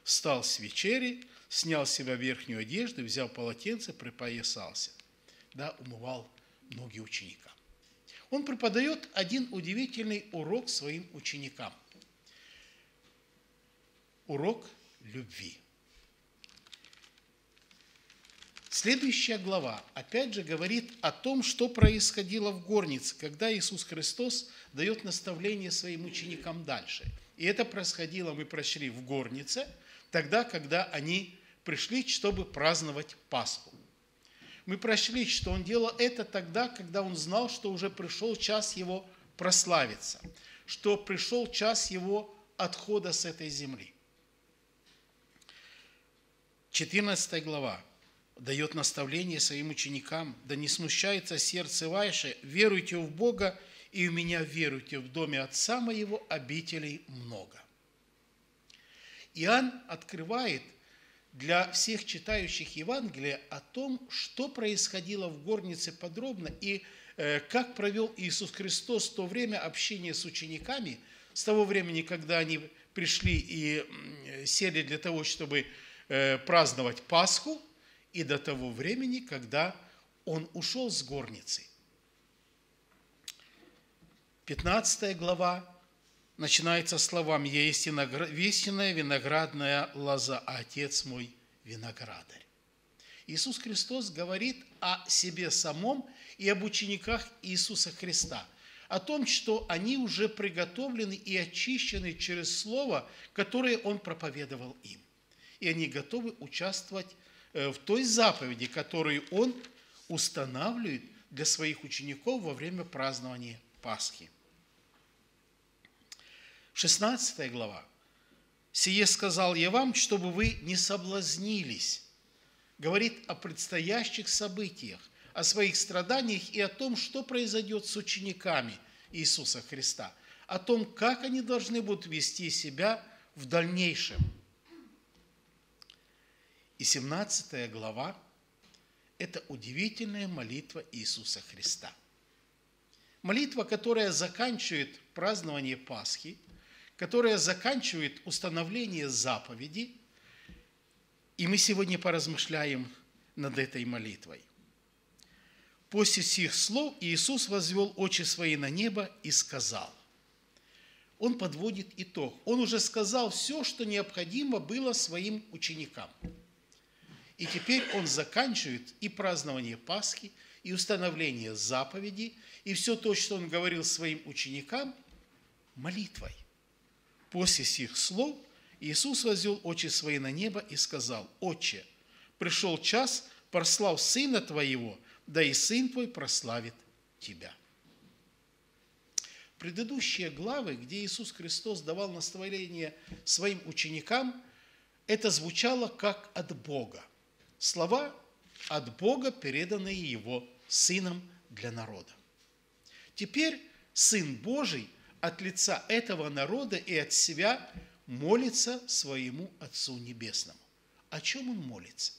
встал с вечери, снял с себя верхнюю одежду, взял полотенце, припоясался да, умывал ноги ученика. Он преподает один удивительный урок своим ученикам. Урок любви. Следующая глава опять же говорит о том, что происходило в горнице, когда Иисус Христос дает наставление своим ученикам дальше. И это происходило, мы прошли в горнице, тогда, когда они пришли, чтобы праздновать Пасху мы прошли, что он делал это тогда, когда он знал, что уже пришел час его прославиться, что пришел час его отхода с этой земли. 14 глава дает наставление своим ученикам, да не смущается сердце ваше, веруйте в Бога, и у меня веруйте, в доме Отца моего обителей много. Иоанн открывает для всех читающих Евангелие о том, что происходило в горнице подробно и как провел Иисус Христос то время общения с учениками, с того времени, когда они пришли и сели для того, чтобы э, праздновать Пасху, и до того времени, когда он ушел с горницы. 15 глава начинается словами «Я есть истинная виноградная лоза, а Отец мой виноградарь». Иисус Христос говорит о себе самом и об учениках Иисуса Христа, о том, что они уже приготовлены и очищены через Слово, которое Он проповедовал им. И они готовы участвовать э, в той заповеди, которую Он устанавливает для своих учеников во время празднования Пасхи. 16 глава. «Сие сказал я вам, чтобы вы не соблазнились». Говорит о предстоящих событиях, о своих страданиях и о том, что произойдет с учениками Иисуса Христа, о том, как они должны будут вести себя в дальнейшем. И 17 глава – это удивительная молитва Иисуса Христа. Молитва, которая заканчивает празднование Пасхи – которая заканчивает установление заповеди, и мы сегодня поразмышляем над этой молитвой. После сих слов Иисус возвел очи свои на небо и сказал. Он подводит итог. Он уже сказал все, что необходимо было своим ученикам. И теперь он заканчивает и празднование Пасхи, и установление заповеди, и все то, что он говорил своим ученикам, молитвой. После сих слов Иисус возвел очи свои на небо и сказал, «Отче, пришел час, прослав Сына Твоего, да и Сын Твой прославит Тебя». Предыдущие главы, где Иисус Христос давал наставление своим ученикам, это звучало как от Бога. Слова от Бога, переданные Его Сыном для народа. Теперь Сын Божий от лица этого народа и от себя молится своему Отцу Небесному. О чем он молится?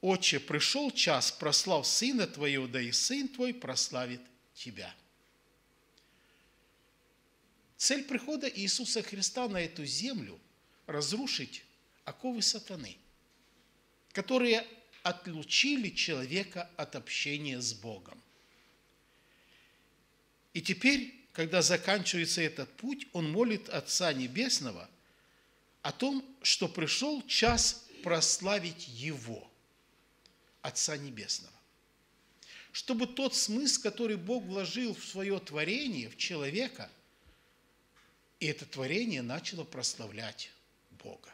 Отче, пришел час, прослав Сына Твоего, да и Сын Твой прославит Тебя. Цель прихода Иисуса Христа на эту землю – разрушить оковы сатаны, которые отлучили человека от общения с Богом. И теперь, когда заканчивается этот путь, он молит Отца Небесного о том, что пришел час прославить Его, Отца Небесного. Чтобы тот смысл, который Бог вложил в свое творение, в человека, и это творение начало прославлять Бога.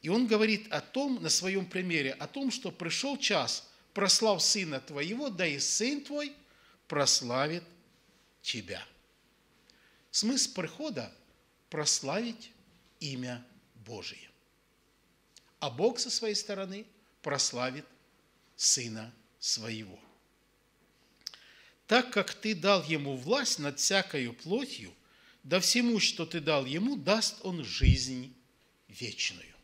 И он говорит о том, на своем примере, о том, что пришел час, прослав Сына Твоего, да и Сын Твой – прославит тебя. Смысл прихода – прославить имя Божие. А Бог со своей стороны прославит Сына Своего. Так как Ты дал Ему власть над всякою плотью, да всему, что Ты дал Ему, даст Он жизнь вечную.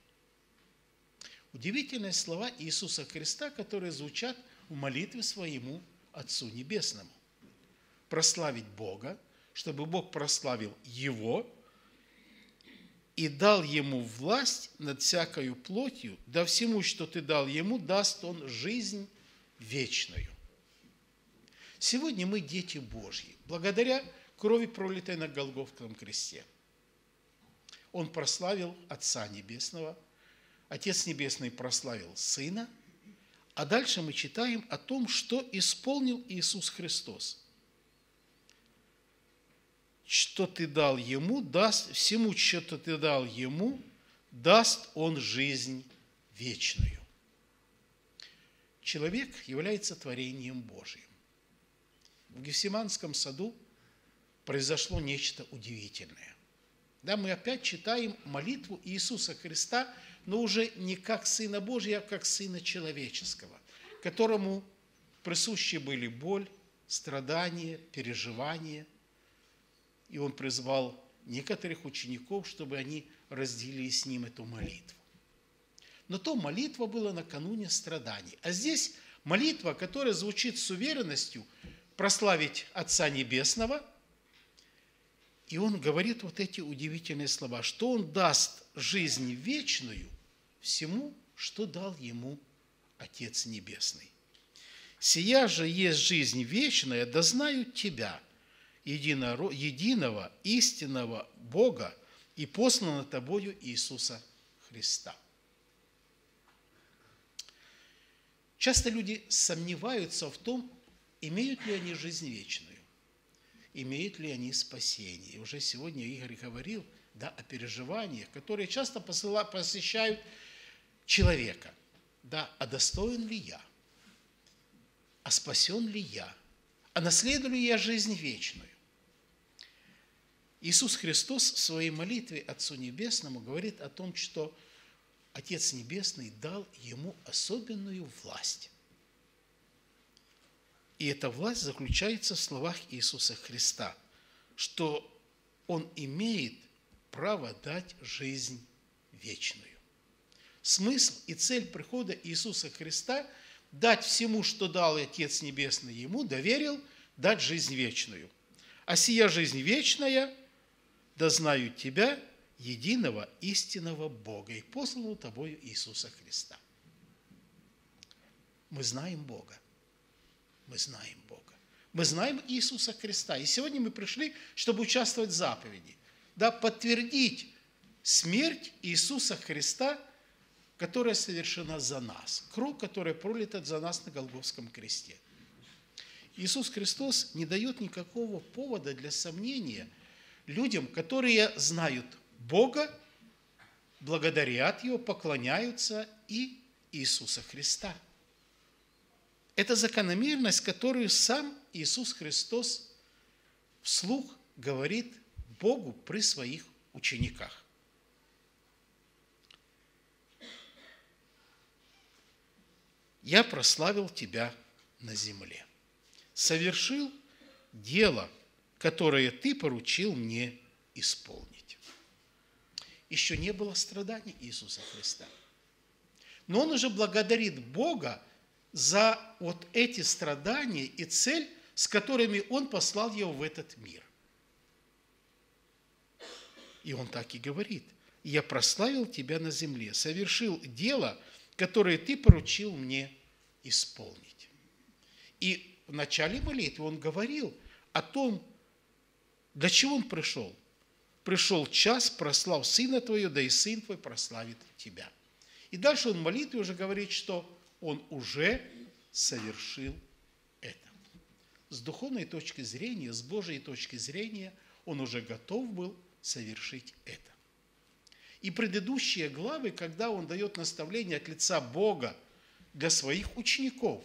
Удивительные слова Иисуса Христа, которые звучат в молитве своему Отцу Небесному прославить Бога, чтобы Бог прославил Его и дал Ему власть над всякою плотью, да всему, что Ты дал Ему, даст Он жизнь вечную. Сегодня мы дети Божьи, благодаря крови, пролитой на Голговском кресте. Он прославил Отца Небесного, Отец Небесный прославил Сына, а дальше мы читаем о том, что исполнил Иисус Христос – что ты дал ему, даст, всему, что ты дал ему, даст он жизнь вечную. Человек является творением Божьим. В Гефсиманском саду произошло нечто удивительное. Да, мы опять читаем молитву Иисуса Христа, но уже не как Сына Божия, а как Сына Человеческого, которому присущи были боль, страдания, переживания – и он призвал некоторых учеников, чтобы они разделили с ним эту молитву. Но то молитва была накануне страданий. А здесь молитва, которая звучит с уверенностью прославить Отца Небесного И он говорит вот эти удивительные слова, что он даст жизнь вечную всему, что дал ему Отец Небесный. Сия же есть жизнь вечная, да знают Тебя, единого, истинного Бога и посланного Тобою Иисуса Христа. Часто люди сомневаются в том, имеют ли они жизнь вечную, имеют ли они спасение. И уже сегодня Игорь говорил да, о переживаниях, которые часто посещают человека. Да, а достоин ли я? А спасен ли я? А наследую ли я жизнь вечную? Иисус Христос в своей молитве Отцу Небесному говорит о том, что Отец Небесный дал ему особенную власть. И эта власть заключается в словах Иисуса Христа, что Он имеет право дать жизнь вечную. Смысл и цель прихода Иисуса Христа – дать всему, что дал Отец Небесный Ему, доверил, дать жизнь вечную. А сия жизнь вечная, да знают Тебя, единого истинного Бога и посланного Тобою Иисуса Христа. Мы знаем Бога. Мы знаем Бога. Мы знаем Иисуса Христа. И сегодня мы пришли, чтобы участвовать в заповеди. Да, подтвердить смерть Иисуса Христа, которая совершена за нас. Кровь, которая пролита за нас на Голговском кресте. Иисус Христос не дает никакого повода для сомнения людям, которые знают Бога, благодарят Его, поклоняются и Иисуса Христа. Это закономерность, которую сам Иисус Христос вслух говорит Богу при своих учениках. «Я прославил Тебя на земле, совершил дело, которое Ты поручил мне исполнить» еще не было страданий Иисуса Христа. Но он уже благодарит Бога за вот эти страдания и цель, с которыми он послал его в этот мир. И он так и говорит, «Я прославил тебя на земле, совершил дело, которое ты поручил мне исполнить». И в начале молитвы он говорил о том, для чего он пришел пришел час, прослав сына твою, да и сын твой прославит тебя. И дальше он в молитве уже говорит, что он уже совершил это. С духовной точки зрения, с Божьей точки зрения, он уже готов был совершить это. И предыдущие главы, когда он дает наставление от лица Бога для своих учеников,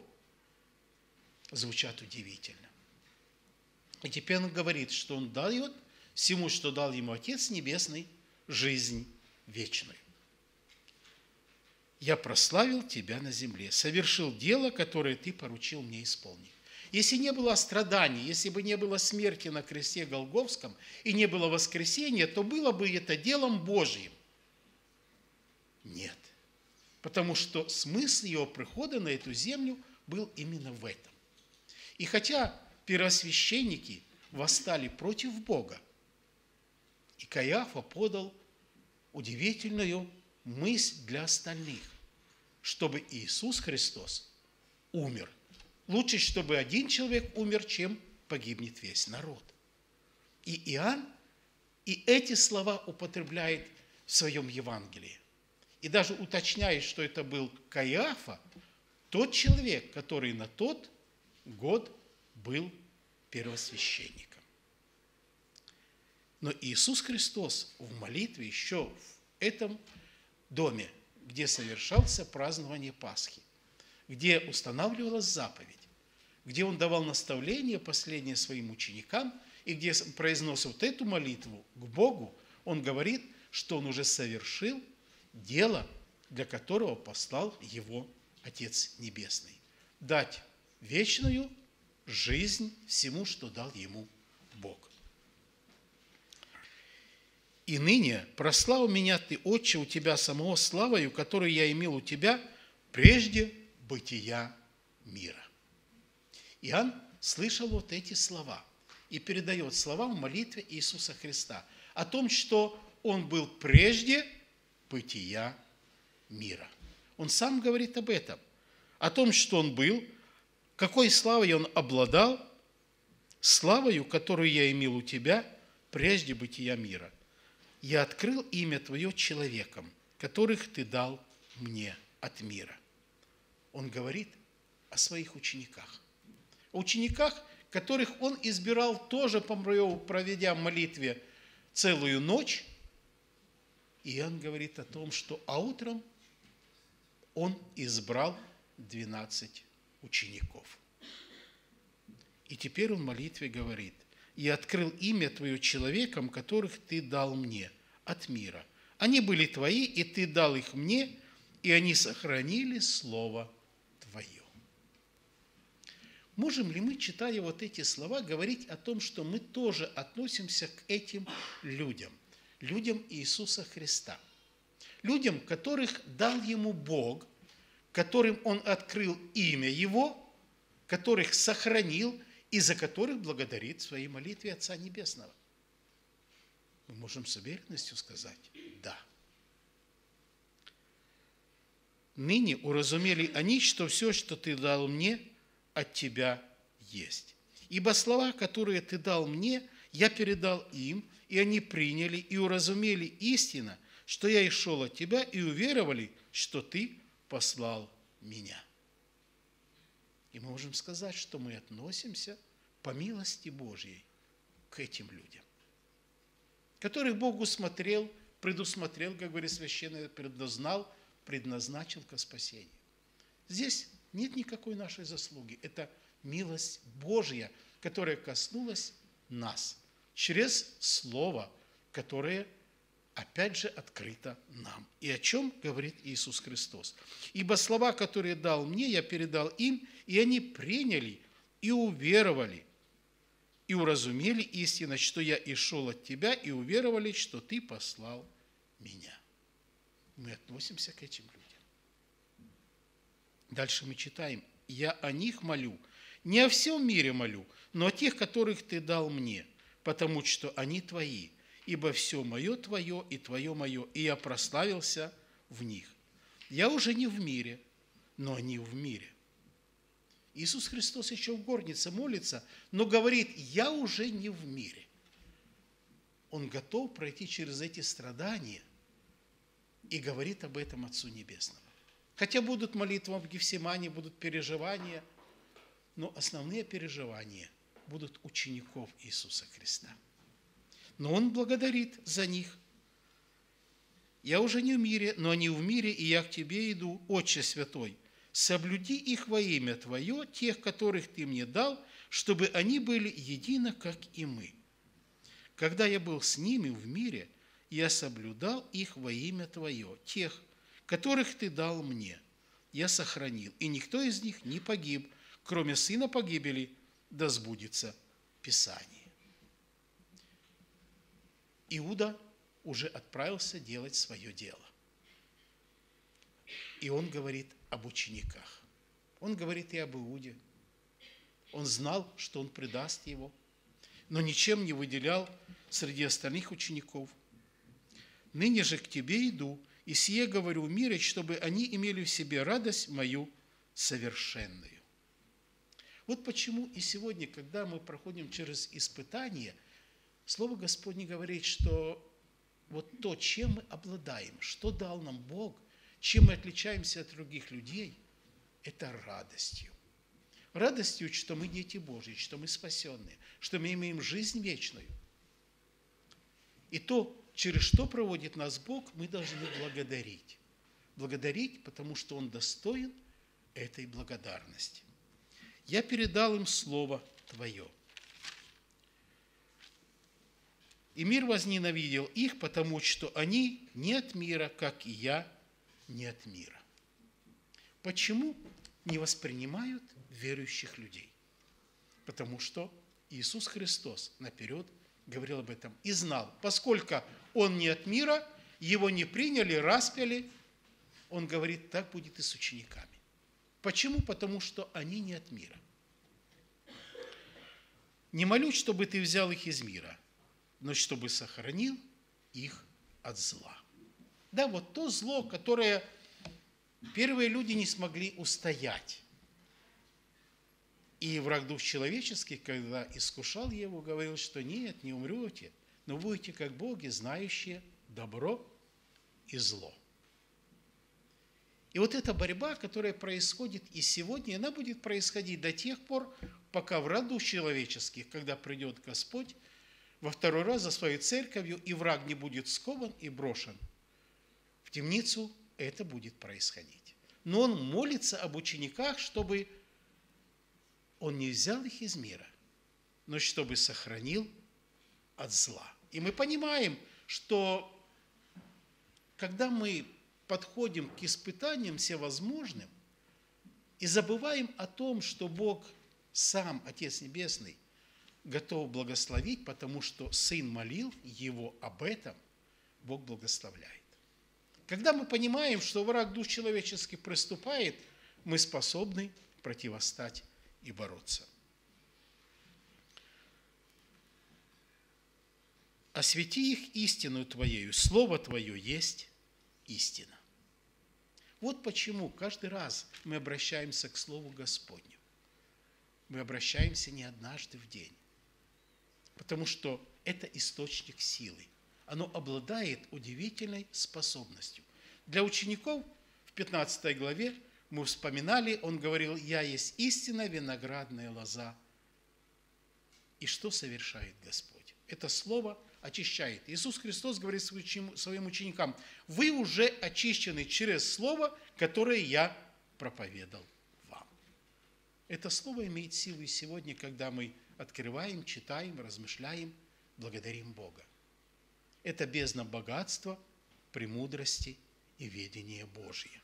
звучат удивительно. И теперь он говорит, что он дает всему, что дал ему Отец Небесный, жизнь вечную. Я прославил тебя на земле, совершил дело, которое ты поручил мне исполнить. Если не было страданий, если бы не было смерти на кресте Голговском и не было воскресения, то было бы это делом Божьим. Нет. Потому что смысл его прихода на эту землю был именно в этом. И хотя первосвященники восстали против Бога, и Каяфа подал удивительную мысль для остальных, чтобы Иисус Христос умер. Лучше, чтобы один человек умер, чем погибнет весь народ. И Иоанн и эти слова употребляет в своем Евангелии. И даже уточняет, что это был Каиафа, тот человек, который на тот год был первосвященником. Но Иисус Христос в молитве еще в этом доме, где совершался празднование Пасхи, где устанавливалась заповедь, где Он давал наставление последнее своим ученикам, и где произносил вот эту молитву к Богу, Он говорит, что Он уже совершил дело, для которого послал Его Отец Небесный. Дать вечную жизнь всему, что дал Ему Бог. И ныне прослав меня Ты, Отче, у Тебя самого славою, которую я имел у Тебя прежде бытия мира. Иоанн слышал вот эти слова. и передает слова в молитве Иисуса Христа о том, что Он был прежде бытия мира. Он сам говорит об этом, о том, что Он был, какой славой Он обладал, славою, которую я имел у Тебя прежде бытия мира. Я открыл имя Твое человеком, которых Ты дал мне от мира. Он говорит о своих учениках. О учениках, которых он избирал тоже, проведя в молитве целую ночь. И он говорит о том, что а утром он избрал 12 учеников. И теперь он в молитве говорит, «И открыл имя Твое человеком, которых Ты дал мне от мира. Они были Твои, и Ты дал их мне, и они сохранили Слово Твое». Можем ли мы, читая вот эти слова, говорить о том, что мы тоже относимся к этим людям, людям Иисуса Христа, людям, которых дал Ему Бог, которым Он открыл имя Его, которых сохранил и за которых благодарит в своей молитве Отца Небесного? Мы можем с уверенностью сказать «да». Ныне уразумели они, что все, что Ты дал мне – от тебя есть. Ибо слова, которые ты дал мне, я передал им, и они приняли и уразумели истинно, что я и шел от тебя, и уверовали, что ты послал меня. И мы можем сказать, что мы относимся по милости Божьей к этим людям, которых Бог усмотрел, предусмотрел, как говорит священный, предознал, предназначил ко спасению. Здесь нет никакой нашей заслуги. Это милость Божья, которая коснулась нас через Слово, которое опять же открыто нам. И о чем говорит Иисус Христос? «Ибо слова, которые дал мне, я передал им, и они приняли и уверовали, и уразумели истинно, что я и шел от тебя, и уверовали, что ты послал меня». Мы относимся к этим людям. Дальше мы читаем, «Я о них молю, не о всем мире молю, но о тех, которых Ты дал мне, потому что они Твои, ибо все мое Твое и Твое мое, и я прославился в них. Я уже не в мире, но они в мире». Иисус Христос еще в горнице молится, но говорит, я уже не в мире. Он готов пройти через эти страдания и говорит об этом Отцу Небесному. Хотя будут молитвы в Гефсимане, будут переживания, но основные переживания будут учеников Иисуса Христа. Но Он благодарит за них. «Я уже не в мире, но они в мире, и я к Тебе иду, Отче Святой. Соблюди их во имя Твое, тех, которых Ты мне дал, чтобы они были едино, как и мы. Когда я был с ними в мире, я соблюдал их во имя Твое, тех, которых ты дал мне, я сохранил, и никто из них не погиб, кроме сына погибели, да сбудется Писание. Иуда уже отправился делать свое дело. И он говорит об учениках. Он говорит и об Иуде. Он знал, что он предаст его, но ничем не выделял среди остальных учеников. Ныне же к тебе иду, и сие говорю мире, чтобы они имели в себе радость мою совершенную. Вот почему и сегодня, когда мы проходим через испытание, Слово Господне говорит, что вот то, чем мы обладаем, что дал нам Бог, чем мы отличаемся от других людей, это радостью. Радостью, что мы дети Божьи, что мы спасенные, что мы имеем жизнь вечную. И то, через что проводит нас Бог, мы должны благодарить. Благодарить, потому что Он достоин этой благодарности. Я передал им Слово Твое. И мир возненавидел их, потому что они не от мира, как и я не от мира. Почему не воспринимают верующих людей? Потому что Иисус Христос наперед говорил об этом и знал, поскольку он не от мира, его не приняли, распяли. Он говорит, так будет и с учениками. Почему? Потому что они не от мира. Не молюсь, чтобы ты взял их из мира, но чтобы сохранил их от зла. Да, вот то зло, которое первые люди не смогли устоять. И враг дух человеческий, когда искушал его, говорил, что нет, не умрете, но будете как боги, знающие добро и зло. И вот эта борьба, которая происходит и сегодня, она будет происходить до тех пор, пока в роду человеческих, когда придет Господь, во второй раз за своей церковью, и враг не будет скован и брошен в темницу, это будет происходить. Но он молится об учениках, чтобы он не взял их из мира, но чтобы сохранил от зла. И мы понимаем, что когда мы подходим к испытаниям всевозможным и забываем о том, что Бог сам, Отец Небесный, готов благословить, потому что Сын молил Его об этом, Бог благословляет. Когда мы понимаем, что враг душ человеческий приступает, мы способны противостать и бороться. Освети их истину Твоею, Слово Твое есть истина. Вот почему каждый раз мы обращаемся к Слову Господню. Мы обращаемся не однажды в день, потому что это источник силы. Оно обладает удивительной способностью. Для учеников в 15 главе мы вспоминали, он говорил, «Я есть истина, виноградная лоза». И что совершает Господь? Это слово очищает. Иисус Христос говорит своим ученикам, вы уже очищены через Слово, которое я проповедал вам. Это Слово имеет силу и сегодня, когда мы открываем, читаем, размышляем, благодарим Бога. Это бездна богатства, премудрости и ведения Божье.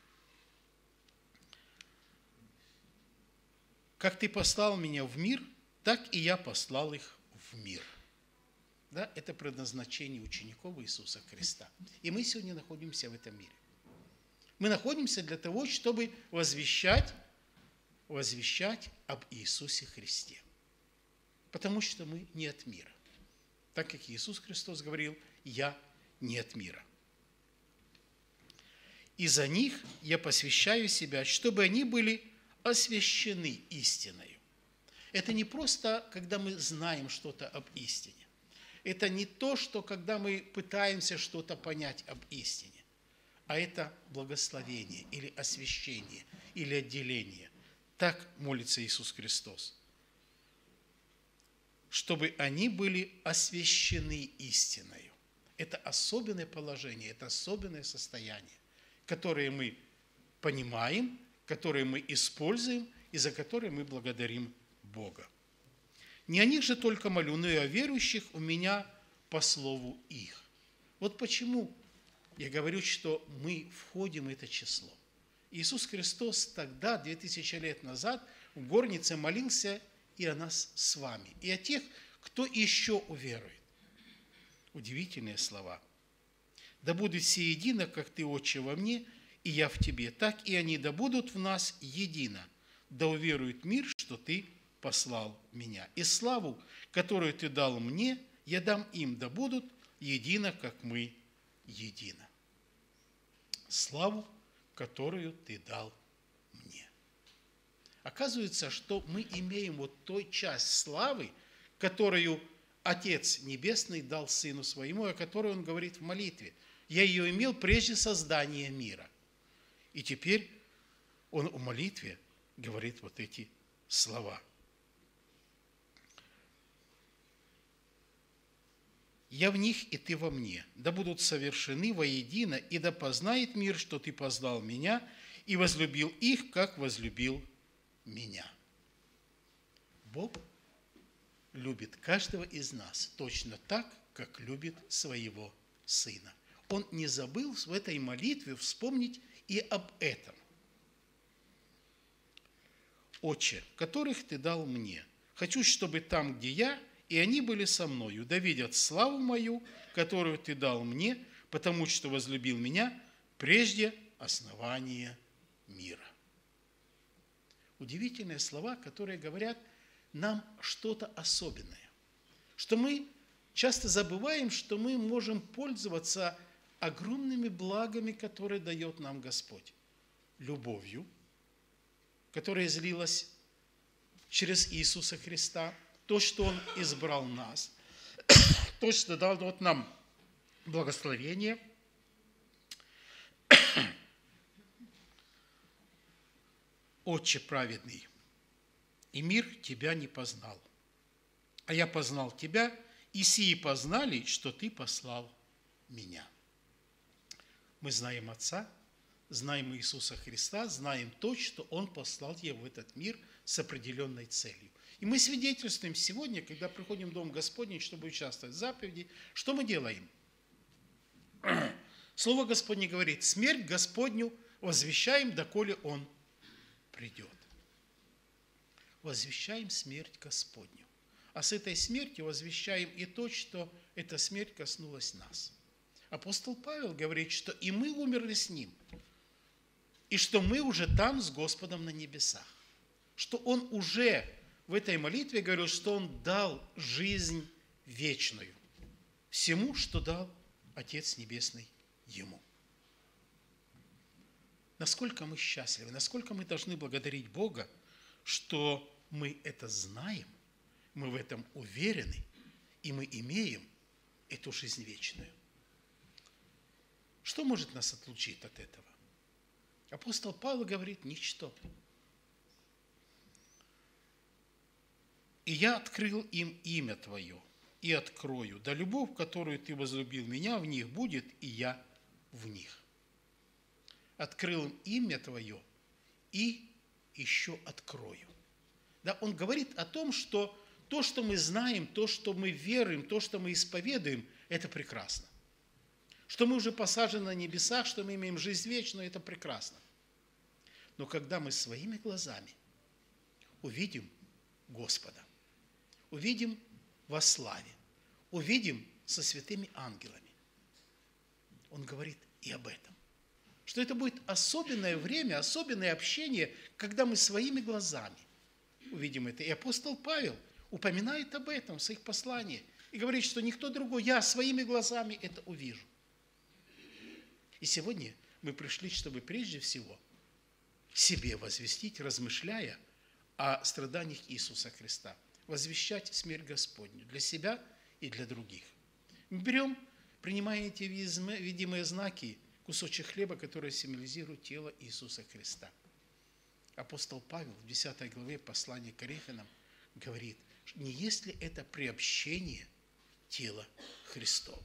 Как ты послал меня в мир, так и я послал их в мир. Да, это предназначение учеников Иисуса Христа. И мы сегодня находимся в этом мире. Мы находимся для того, чтобы возвещать, возвещать об Иисусе Христе. Потому что мы не от мира. Так как Иисус Христос говорил, я не от мира. И за них я посвящаю себя, чтобы они были освящены истиной. Это не просто, когда мы знаем что-то об истине это не то, что когда мы пытаемся что-то понять об истине, а это благословение или освящение, или отделение. Так молится Иисус Христос. Чтобы они были освящены истиной. Это особенное положение, это особенное состояние, которое мы понимаем, которое мы используем и за которое мы благодарим Бога. Не о них же только молю, но и о верующих у меня по слову их. Вот почему я говорю, что мы входим в это число. Иисус Христос тогда, 2000 лет назад, в горнице молился и о нас с вами, и о тех, кто еще уверует. Удивительные слова. «Да будут все едино, как Ты, Отче, во мне, и я в Тебе, так и они да будут в нас едино, да уверует мир, что Ты послал меня. И славу, которую ты дал мне, я дам им, да будут едино, как мы едино. Славу, которую ты дал. Оказывается, что мы имеем вот той часть славы, которую Отец Небесный дал Сыну Своему, о которой Он говорит в молитве. Я ее имел прежде создания мира. И теперь Он в молитве говорит вот эти слова – я в них, и ты во мне, да будут совершены воедино, и да познает мир, что ты познал меня, и возлюбил их, как возлюбил меня. Бог любит каждого из нас точно так, как любит своего Сына. Он не забыл в этой молитве вспомнить и об этом. Отче, которых ты дал мне, хочу, чтобы там, где я, и они были со мною, да видят славу мою, которую ты дал мне, потому что возлюбил меня прежде основания. Удивительные слова, которые говорят нам что-то особенное. что мы часто забываем, что мы можем пользоваться огромными благами, которые дает нам Господь. Любовью, которая излилась через Иисуса Христа, то, что Он избрал нас, то, что дал вот нам благословение. Отче праведный, и мир тебя не познал, а я познал тебя, и сии познали, что ты послал меня. Мы знаем Отца, знаем Иисуса Христа, знаем то, что Он послал его в этот мир с определенной целью. И мы свидетельствуем сегодня, когда приходим в Дом Господний, чтобы участвовать в заповеди, что мы делаем? Слово Господне говорит, смерть Господню возвещаем, доколе Он придет. Возвещаем смерть Господню. А с этой смертью возвещаем и то, что эта смерть коснулась нас. Апостол Павел говорит, что и мы умерли с Ним, и что мы уже там с Господом на небесах. Что Он уже в этой молитве говорил, что Он дал жизнь вечную всему, что дал Отец Небесный Ему. Насколько мы счастливы, насколько мы должны благодарить Бога, что мы это знаем, мы в этом уверены, и мы имеем эту жизнь вечную. Что может нас отлучить от этого? Апостол Павел говорит, ничто. И я открыл им имя Твое, и открою, да любовь, которую Ты возлюбил меня, в них будет, и я в них. Открыл им имя Твое, и еще открою. Да, он говорит о том, что то, что мы знаем, то, что мы веруем, то, что мы исповедуем, это прекрасно. Что мы уже посажены на небесах, что мы имеем жизнь вечную, это прекрасно. Но когда мы своими глазами увидим Господа, увидим во славе, увидим со святыми ангелами. Он говорит и об этом. Что это будет особенное время, особенное общение, когда мы своими глазами увидим это. И апостол Павел упоминает об этом в своих посланиях и говорит, что никто другой, я своими глазами это увижу. И сегодня мы пришли, чтобы прежде всего себе возвестить, размышляя о страданиях Иисуса Христа – возвещать смерть Господню для себя и для других. Мы берем, принимая эти видимые знаки, кусочек хлеба, который символизирует тело Иисуса Христа. Апостол Павел в 10 главе послания к Коринфянам говорит, не есть ли это приобщение тела Христова?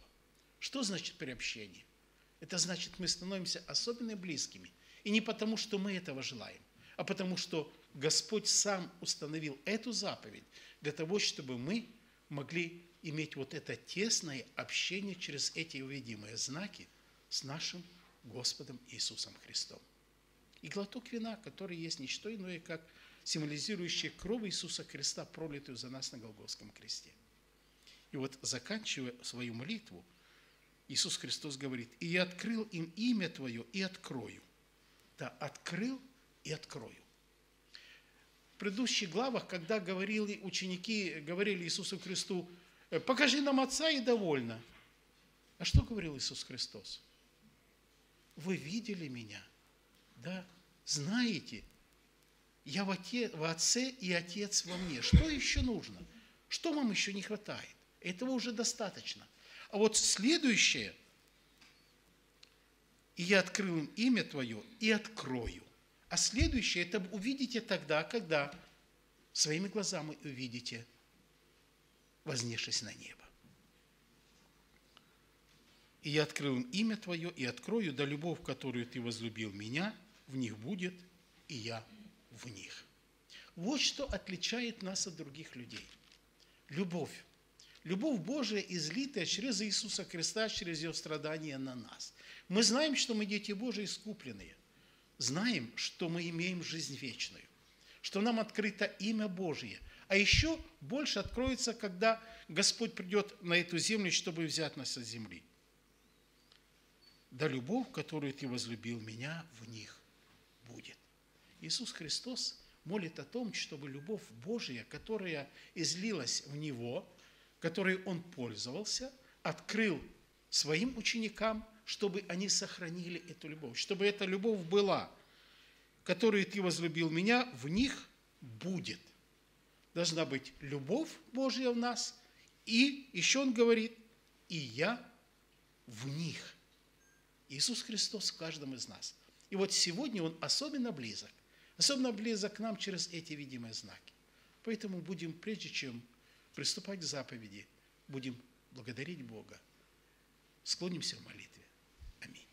Что значит приобщение? Это значит, мы становимся особенно близкими. И не потому, что мы этого желаем, а потому, что Господь сам установил эту заповедь, для того, чтобы мы могли иметь вот это тесное общение через эти увидимые знаки с нашим Господом Иисусом Христом. И глоток вина, который есть не что иное, как символизирующий кровь Иисуса Христа, пролитую за нас на Голгофском кресте. И вот, заканчивая свою молитву, Иисус Христос говорит, «И я открыл им имя Твое и открою». Да, открыл и открою предыдущих главах, когда говорили ученики, говорили Иисусу Христу, «Э, покажи нам Отца и довольно. А что говорил Иисус Христос? Вы видели меня, да, знаете, я в, отец, в Отце и Отец во мне. Что еще нужно? Что вам еще не хватает? Этого уже достаточно. А вот следующее, и я открыл им имя Твое и открою. А следующее, это увидите тогда, когда своими глазами увидите, вознесшись на небо. И я открыл им имя Твое, и открою, да любовь, которую Ты возлюбил меня, в них будет, и я в них. Вот что отличает нас от других людей. Любовь. Любовь Божия, излитая через Иисуса Христа, через Его страдания на нас. Мы знаем, что мы дети Божии искупленные знаем, что мы имеем жизнь вечную, что нам открыто имя Божье. А еще больше откроется, когда Господь придет на эту землю, чтобы взять нас от земли. Да любовь, которую Ты возлюбил меня, в них будет. Иисус Христос молит о том, чтобы любовь Божья, которая излилась в Него, которой он пользовался, открыл своим ученикам, чтобы они сохранили эту любовь, чтобы эта любовь была, которую ты возлюбил меня, в них будет. Должна быть любовь Божья в нас, и еще он говорит, и я в них. Иисус Христос в каждом из нас. И вот сегодня Он особенно близок. Особенно близок к нам через эти видимые знаки. Поэтому будем, прежде чем приступать к заповеди, будем благодарить Бога. Склонимся в молитве. Аминь.